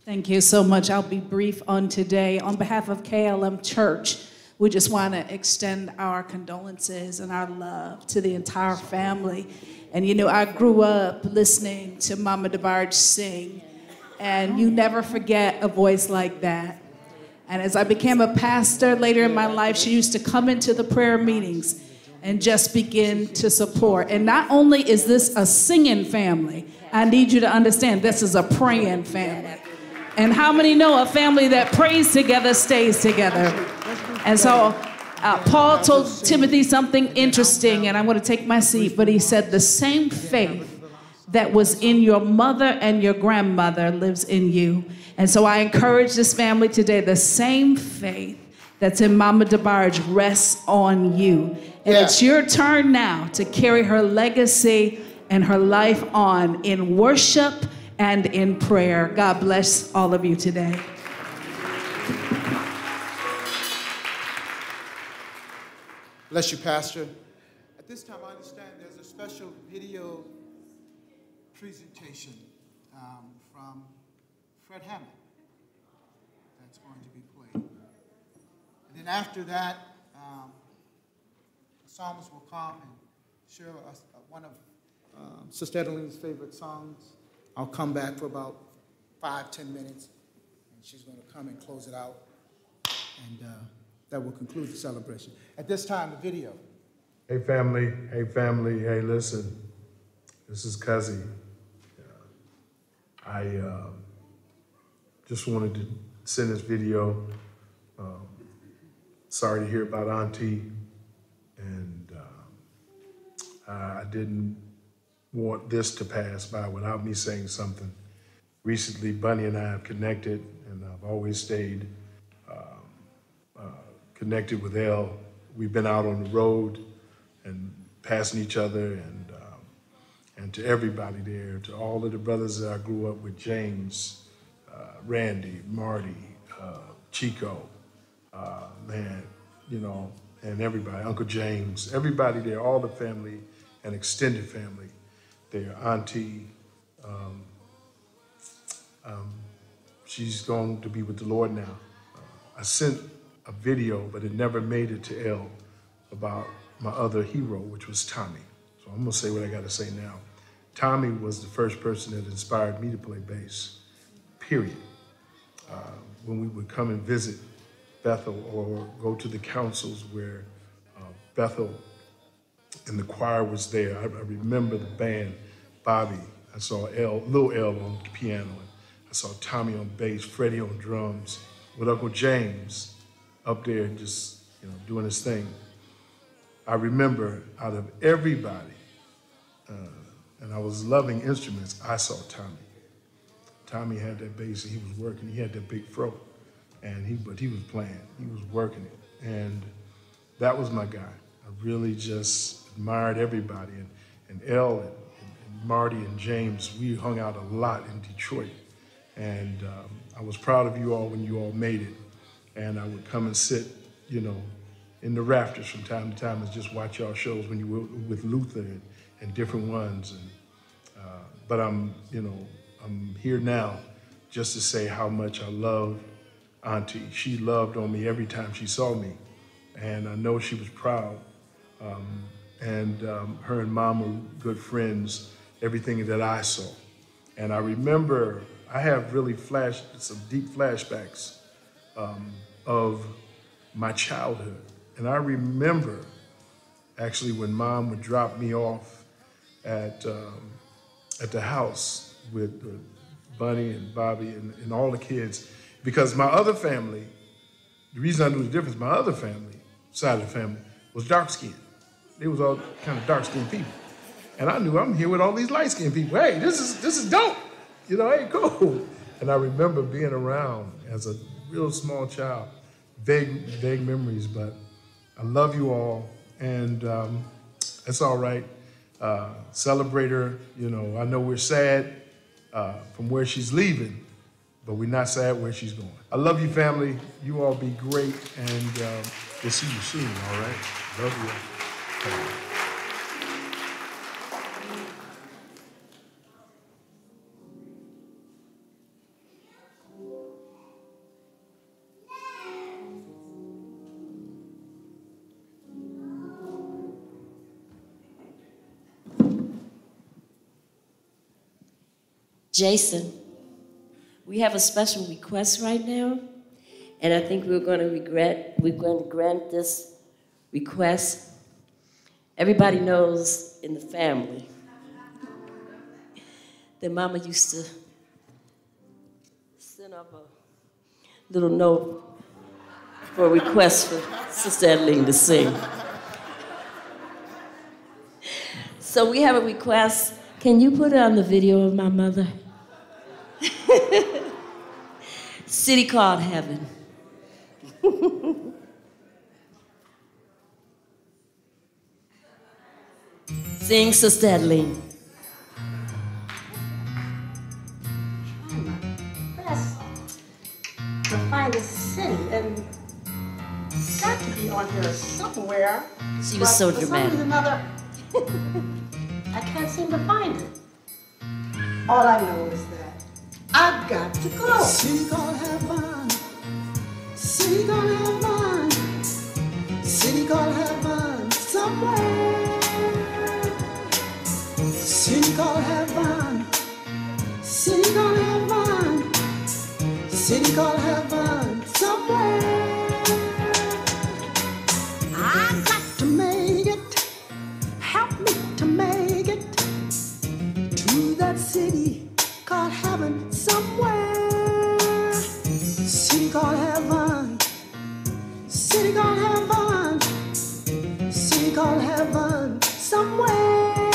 Speaker 11: Thank you so much. I'll be brief on today. On behalf of KLM Church, we just want to extend our condolences and our love to the entire family. And you know, I grew up listening to Mama DeBarge sing, and you never forget a voice like that. And as I became a pastor later in my life, she used to come into the prayer meetings and just begin to support. And not only is this a singing family, I need you to understand this is a praying family. And how many know a family that prays together stays together? And so uh, Paul told Timothy something interesting, and I'm going to take my seat, but he said, The same faith that was in your mother and your grandmother lives in you. And so I encourage this family today the same faith that's in Mama DeBarge rests on you. And yeah. it's your turn now to carry her legacy and her life on in worship and in prayer. God bless all of you today.
Speaker 3: Bless you, Pastor. At this time, I understand there's a special video presentation um, from Fred Hammond that's going to be played. And then after that, um, the psalmist will come and share a, one of um, Sister Etterlene's favorite songs. I'll come back for about five, ten minutes, and she's going to come and close it out, and uh, that will conclude the celebration. At this time, the video.
Speaker 12: Hey, family. Hey, family. Hey, listen. This is Cuzzy. I uh, just wanted to send this video. Um, sorry to hear about Auntie, and uh, I didn't want this to pass by without me saying something. Recently, Bunny and I have connected, and I've always stayed um, uh, connected with El. We've been out on the road and passing each other, and um, and to everybody there, to all of the brothers that I grew up with, James, uh, Randy, Marty, uh, Chico, uh, man, you know, and everybody, Uncle James, everybody there, all the family and extended family their auntie. Um, um, she's going to be with the Lord now. Uh, I sent a video, but it never made it to El about my other hero, which was Tommy. So I'm gonna say what I gotta say now. Tommy was the first person that inspired me to play bass, period. Uh, when we would come and visit Bethel or go to the councils where uh, Bethel and the choir was there. I, I remember the band, Bobby. I saw El, Lil L on piano. I saw Tommy on bass, Freddie on drums, with Uncle James up there just you know doing his thing. I remember out of everybody, uh, and I was loving instruments, I saw Tommy. Tommy had that bass, and he was working, he had that big fro, and he but he was playing, he was working it, and that was my guy. I really just admired everybody. And, and El and, and, Marty and James, we hung out a lot in Detroit. And um, I was proud of you all when you all made it. And I would come and sit, you know, in the rafters from time to time and just watch y'all shows when you were with Luther and, and different ones. And, uh, but I'm, you know, I'm here now just to say how much I love Auntie. She loved on me every time she saw me. And I know she was proud. Um, and um, her and mom were good friends, everything that I saw. And I remember, I have really flashed, some deep flashbacks um, of my childhood. And I remember actually when mom would drop me off at, um, at the house with uh, Bunny and Bobby and, and all the kids, because my other family, the reason I knew the difference, my other family, side of the family, was dark skinned they was all kind of dark skinned people. And I knew I'm here with all these light skinned people. Hey, this is this is dope. You know, hey, cool. And I remember being around as a real small child. Vague, vague memories, but I love you all, and um, it's all right. Uh, celebrate her. You know, I know we're sad uh, from where she's leaving, but we're not sad where she's going. I love you, family. You all be great, and um, we'll see you soon. All right. Love you.
Speaker 13: Jason, we have a special request right now, and I think we're going to regret, we're going to grant this request. Everybody knows in the family that Mama used to send up a little note for a request for Sister Etterlene to sing. So we have a request. Can you put it on the video of my mother? City called heaven. Sing, Sister steadily.
Speaker 1: best to find a city and it's got to be on here somewhere.
Speaker 13: She was so
Speaker 1: for
Speaker 13: dramatic.
Speaker 1: reason another, I can't seem to find it. All I know is that I've got to go.
Speaker 14: City called heaven. City called heaven. City called heaven. Somewhere. City called heaven. City called heaven. Somewhere. I got to make it. Help me to make it to that city called heaven somewhere. City called heaven. City called heaven. City called heaven somewhere.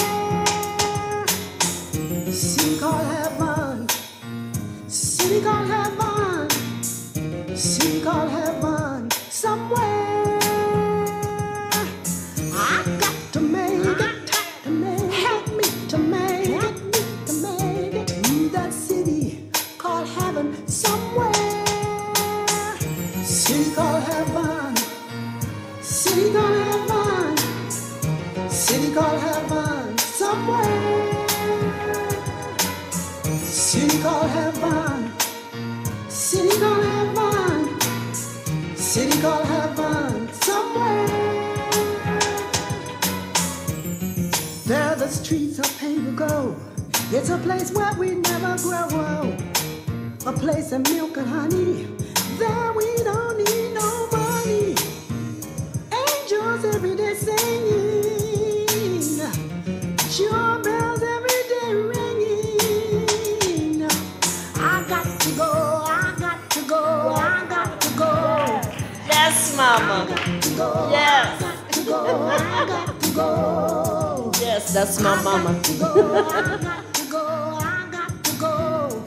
Speaker 14: City called heaven. City called. City called heaven somewhere. Streets of pain go. It's a place where we never grow. old. A place of milk and honey. There we don't need no money. Angels every day singing. Sure bells every day ringing. I got to go. I got to go. I got to go.
Speaker 13: Yes, Mama. Yes.
Speaker 14: I got to go. I got to go.
Speaker 13: Yes, that's my mama.
Speaker 14: I got to go. I got to go.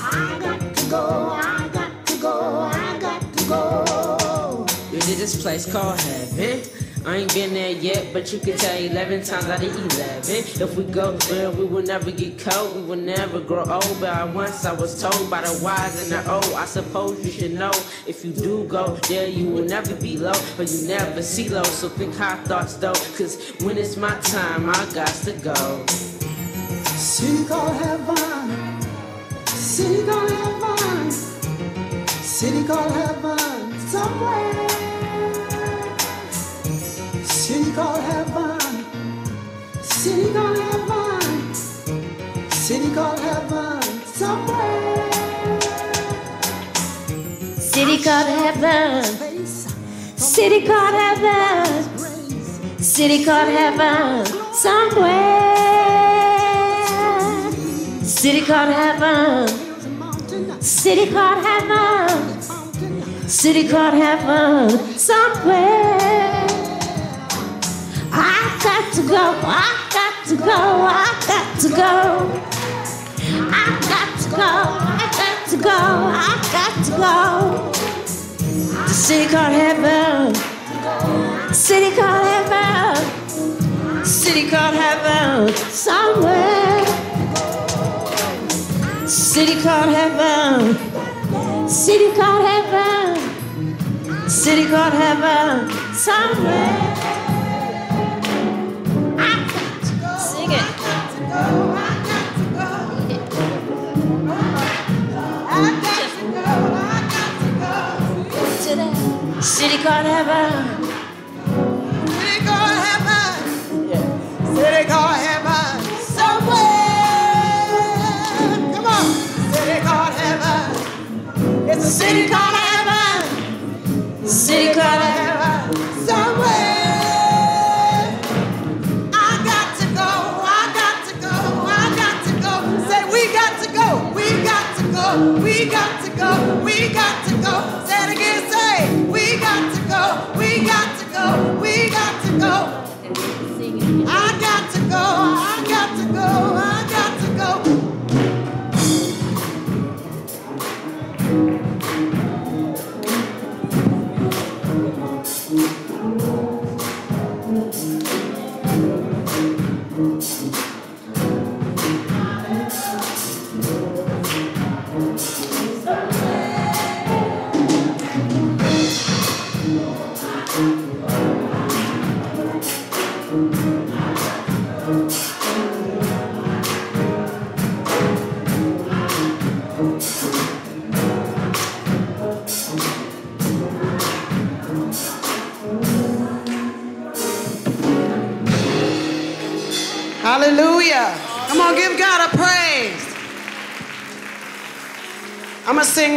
Speaker 14: I got to go. I got to go. I got to go.
Speaker 15: You did this place called heaven. I ain't been there yet, but you can tell 11 times out of 11. If we go there, we will never get cold, we will never grow old. But once I was told by the wise and the old, I suppose you should know. If you do go there, you will never be low, but you never see low. So think high thoughts though, cause when it's my time, I got to go.
Speaker 14: City called heaven. City called heaven. City called heaven. Somewhere. City called heaven. City called heaven. City called heaven. Somewhere.
Speaker 13: City called heaven. City called heaven. City called heaven. Somewhere. City called heaven. City called heaven. City called heaven. Somewhere. I got to go. I got to go. I got to go. I got to go. I got to
Speaker 2: go, I got to go. City called heaven. City called heaven. City called heaven. Somewhere. City called heaven. City called heaven. City called heaven. Somewhere. City called heaven.
Speaker 1: City called heaven. Yeah. City called heaven. Somewhere. Come on. City called heaven. It's a city called heaven.
Speaker 2: City called heaven.
Speaker 1: Somewhere. I got to go. I got to go. I got to go. Say we got to go. We got to go. We got to go. We got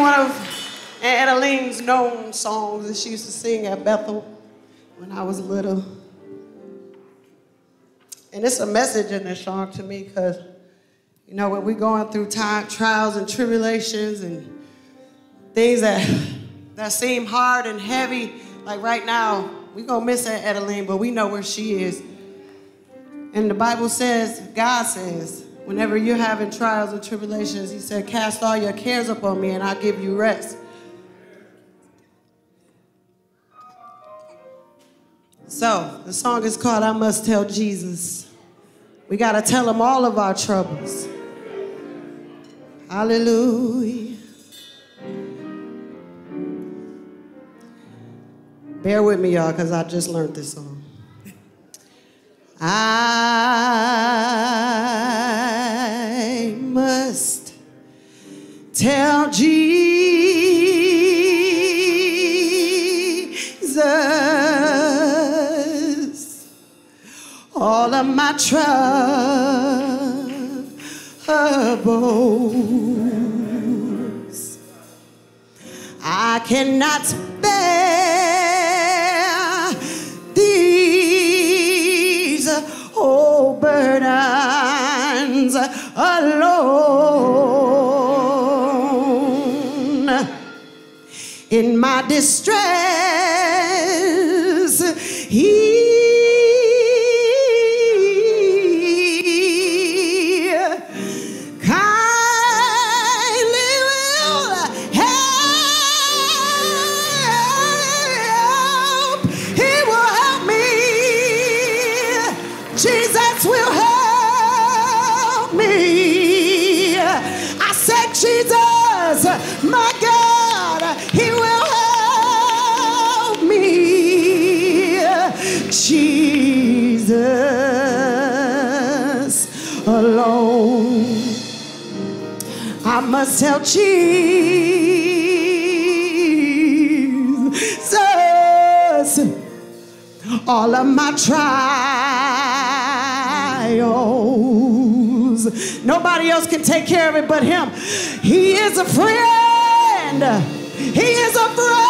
Speaker 1: one of Aunt Etterlene's known songs that she used to sing at Bethel when I was little. And it's a message in this song to me because, you know, when we're going through time, trials and tribulations and things that, that seem hard and heavy, like right now, we're going to miss Etterlene, but we know where she is. And the Bible says, God says, whenever you're having trials and tribulations, He said, Cast all your cares upon me and I'll give you rest. So, the song is called I Must Tell Jesus. We got to tell Him all of our troubles. Hallelujah. Bear with me, y'all, because I just learned this song. I must tell Jesus all of my troubles. I cannot bear alone. In my distress, must tell Jesus all of my trials. Nobody else can take care of it but Him. He is a friend. He is a friend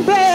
Speaker 1: I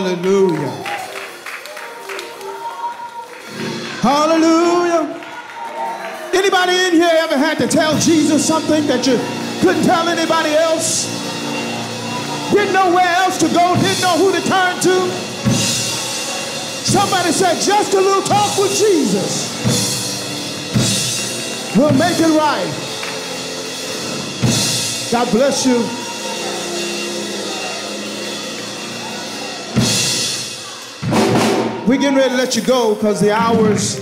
Speaker 1: Hallelujah. Hallelujah.
Speaker 3: Anybody in here ever had to tell Jesus something that you couldn't tell anybody else? Didn't know where else to go, didn't know who to turn to? Somebody said, just a little talk with Jesus We'll make it right. God bless you. We're getting ready to let you go because the hour's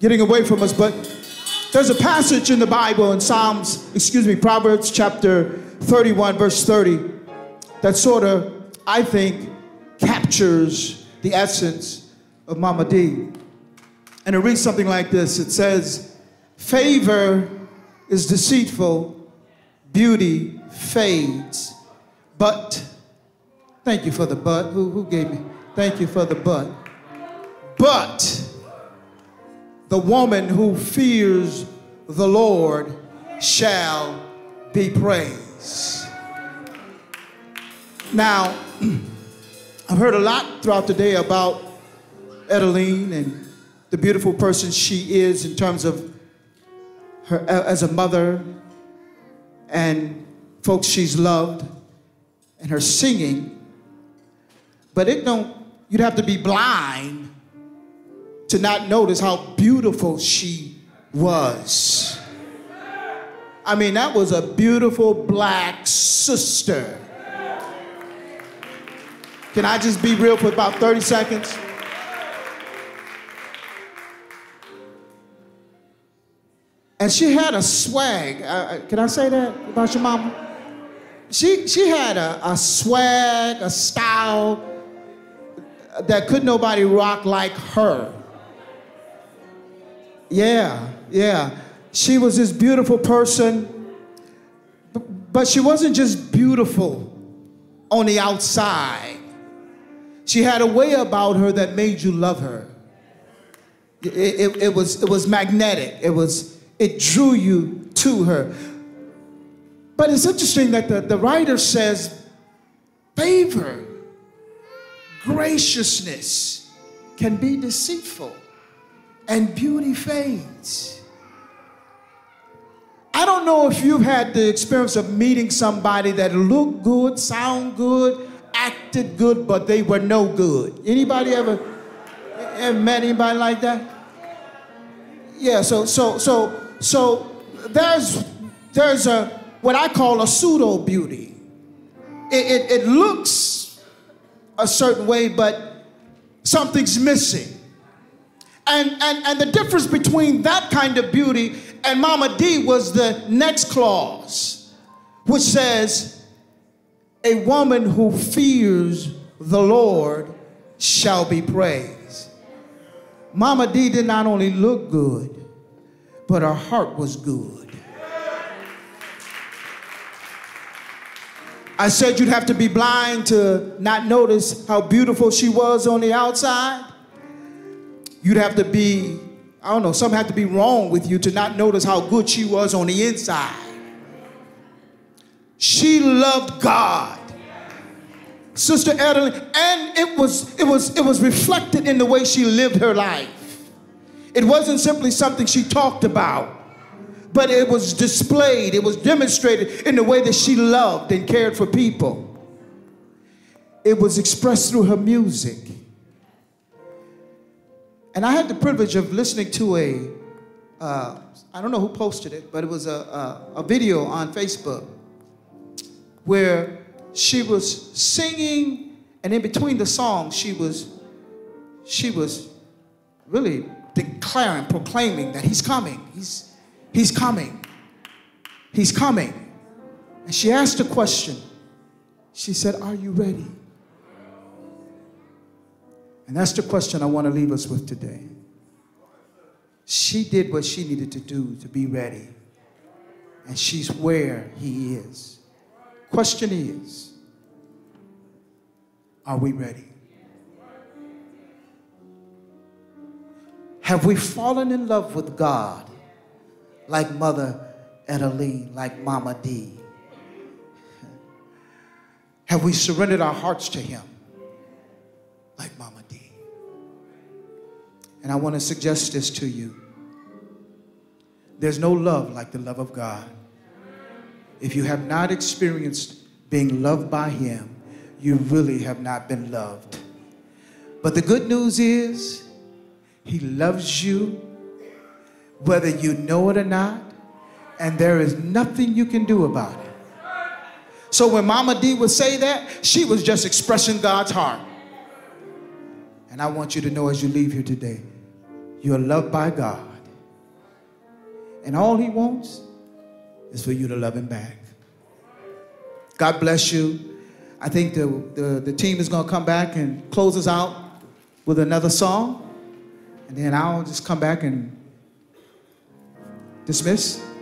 Speaker 3: getting away from us. But there's a passage in the Bible in Psalms, excuse me, Proverbs chapter 31, verse 30, that sort of, I think, captures the essence of Mama D. And it reads something like this it says, Favor is deceitful, beauty fades, but, thank you for the but. Who, who gave me? Thank you for the but. But the woman who fears the Lord shall be praised. Now, I've heard a lot throughout the day about Etterlene and the beautiful person she is in terms of her as a mother and folks she's loved. and her singing, but it don't, you'd have to be blind to not notice how beautiful she was. I mean, that was a beautiful black sister. Can I just be real for about 30 seconds? And she had a swag. Uh, uh, can I say that about your mama? She, she had a, a swag, a style that could nobody rock like her. Yeah, yeah. She was this beautiful person, but she wasn't just beautiful on the outside. She had a way about her that made you love her. It, it, it, was, it was magnetic. It, was, it drew you to her. But it's interesting that the, the writer says favor, graciousness can be deceitful, and beauty fades. I don't know if you've had the experience of meeting somebody that looked good, sound good, acted good, but they were no good. Anybody ever, ever met anybody like that? Yeah, so so so so there's there's a what I call a pseudo beauty. It, it, it looks a certain way, but something's missing. And, and, and the difference between that kind of beauty and Mama D was the next clause, which says, A woman who fears the Lord shall be praised. Mama D did not only look good, but her heart was good. I said you'd have to be blind to not notice how beautiful she was on the outside. You'd have to be, I don't know, something had to be wrong with you to not notice how good she was on the inside. She loved God. Sister Etterlene, and it was it was it was reflected in the way she lived her life. It wasn't simply something she talked about but it was displayed, it was demonstrated in the way that she loved and cared for people. It was expressed through her music. And I had the privilege of listening to a, uh, I don't know who posted it, but it was a, a, a video on Facebook where she was singing, and in between the songs, she was, she was really declaring, proclaiming that he's coming. He's, He's coming. He's coming. And she asked a question. She said, Are you ready? And that's the question I want to leave us with today. She did what she needed to do to be ready. And she's where he is. Question is, are we ready? Have we fallen in love with God like Mother Etterlene, like Mama D? Have we surrendered our hearts to Him like Mama D? And I want to suggest this to you. There's no love like the love of God. If you have not experienced being loved by Him, you really have not been loved. But the good news is, He loves you whether you know it or not, and there is nothing you can do about it. So when Mama D would say that, she was just expressing God's heart. And I want you to know as you leave here today, you're loved by God. And all He wants is for you to love Him back. God bless you. I think the, the, the team is going to come back and close us out with another song. And then I'll just come back and Dismiss.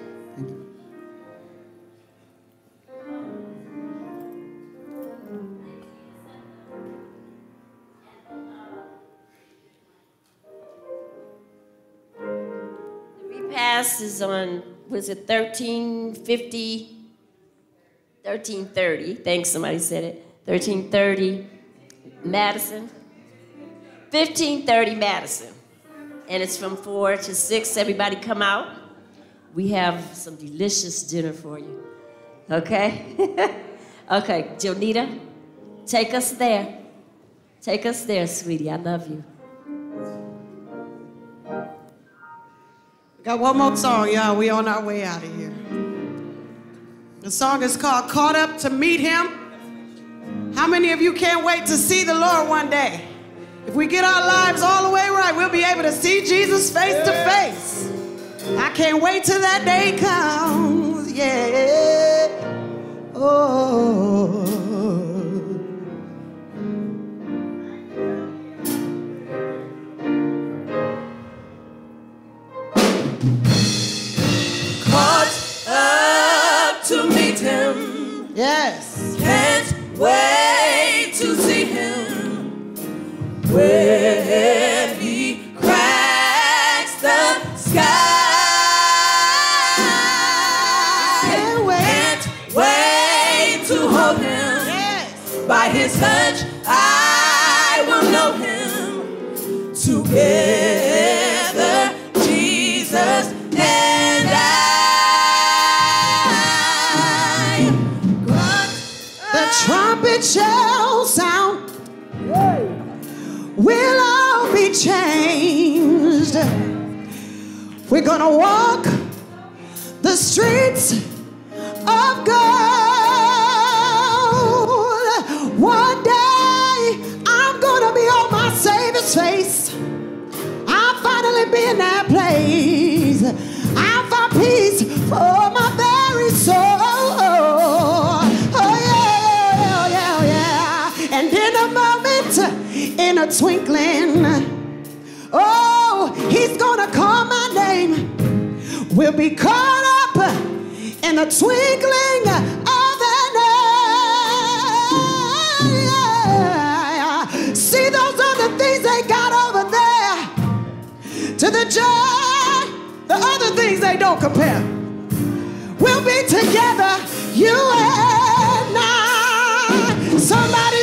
Speaker 13: Is on, was it 1350? 1330. Thanks, somebody said it. 1330 Madison. 1530 Madison. And it's from 4 to 6. Everybody come out we have some delicious dinner for you. Okay? Okay, Jonita, take us there. Take us there, sweetie. I love you.
Speaker 1: Got one more song, y'all. We on our way out of here. The song is called Caught Up to Meet Him. How many of you can't wait to see the Lord one day? If we get our lives all the way right, we'll be able to see Jesus face to face. I can't wait till that day comes. Yeah. Oh.
Speaker 2: Caught up to meet him.
Speaker 1: Yes.
Speaker 2: Can't wait to see him. When
Speaker 1: We're gonna walk the streets of gold. One day I'm gonna be on my Savior's face. Finally be in that place. I'll find peace for my very soul. Oh, yeah, yeah, yeah. And in a moment, in a twinkling, oh, he's gonna call my name. We'll be caught up in a twinkling to the joy, the other things they don't compare. We'll be together, you and I. Somebody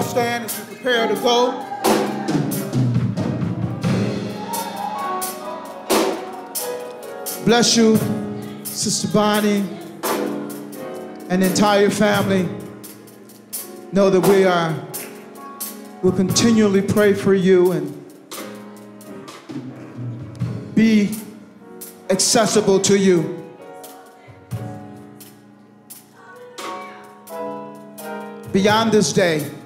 Speaker 3: All stand as we prepare to go. Bless you, Sister Bonnie, and the entire family. Know that we are, will continually pray for you and be accessible to you. Beyond this day,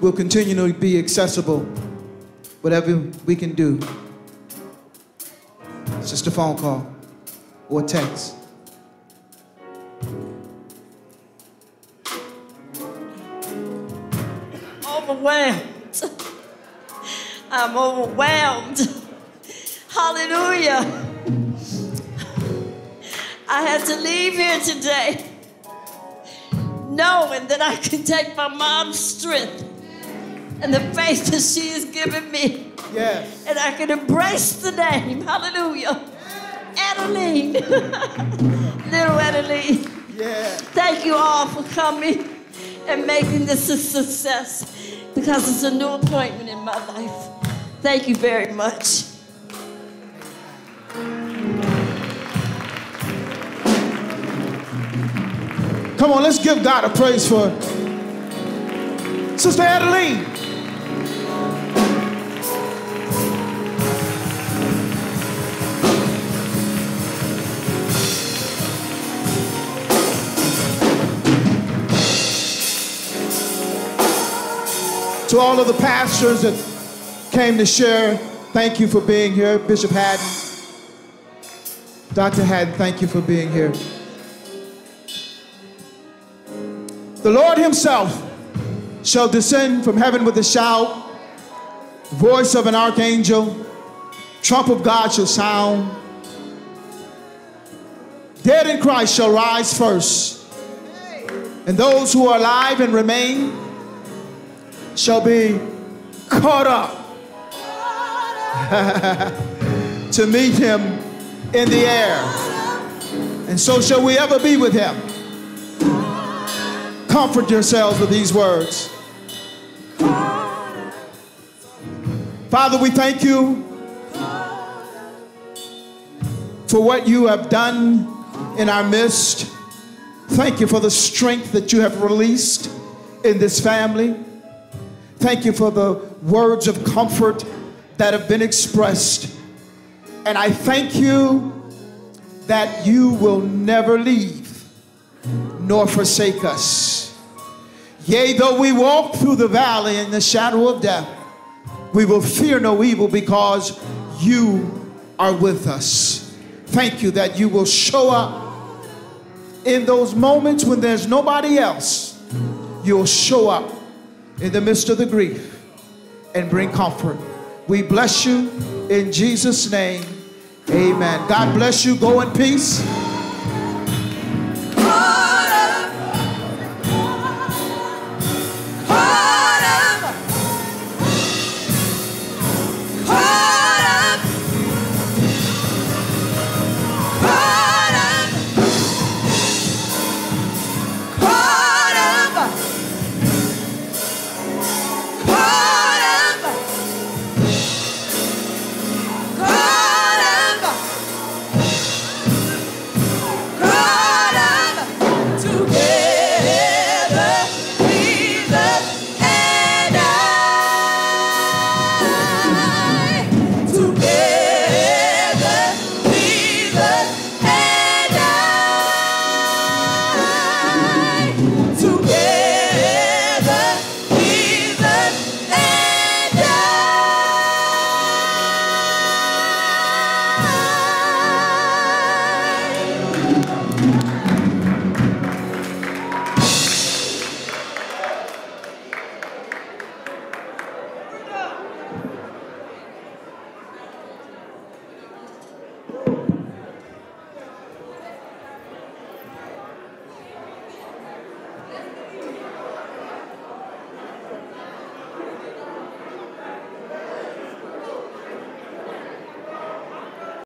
Speaker 3: we'll continue to be accessible, whatever we can do. It's just a phone call or text.
Speaker 13: overwhelmed. I'm overwhelmed. Hallelujah. I had to leave here today knowing that I can take my mom's strength and the faith that she has given me.
Speaker 3: Yes.
Speaker 13: And I can embrace the name. Hallelujah. Etterlene. Little Etterlene.
Speaker 3: Yeah.
Speaker 13: Thank you all for coming and making this a success because it's a new appointment in my life. Thank you very much.
Speaker 3: Come on, let's give God a praise for Sister Etterlene. To all of the pastors that came to share, thank you for being here. Bishop Haddon, Dr. Haddon, thank you for being here. The Lord Himself shall descend from heaven with a shout, voice of an archangel, trump of God shall sound. Dead in Christ shall rise first, and those who are alive and remain shall be caught up to meet Him in the air. And so shall we ever be with Him. Comfort yourselves with these words. Father, we thank you for what you have done in our midst. Thank you for the strength that you have released in this family. Thank you for the words of comfort that have been expressed. And I thank you that you will never leave nor forsake us. Yea, though we walk through the valley in the shadow of death, we will fear no evil because you are with us. Thank you that you will show up in those moments when there's nobody else. You'll show up in the midst of the grief and bring comfort. We bless you in Jesus' name. Amen. God bless you. Go in peace.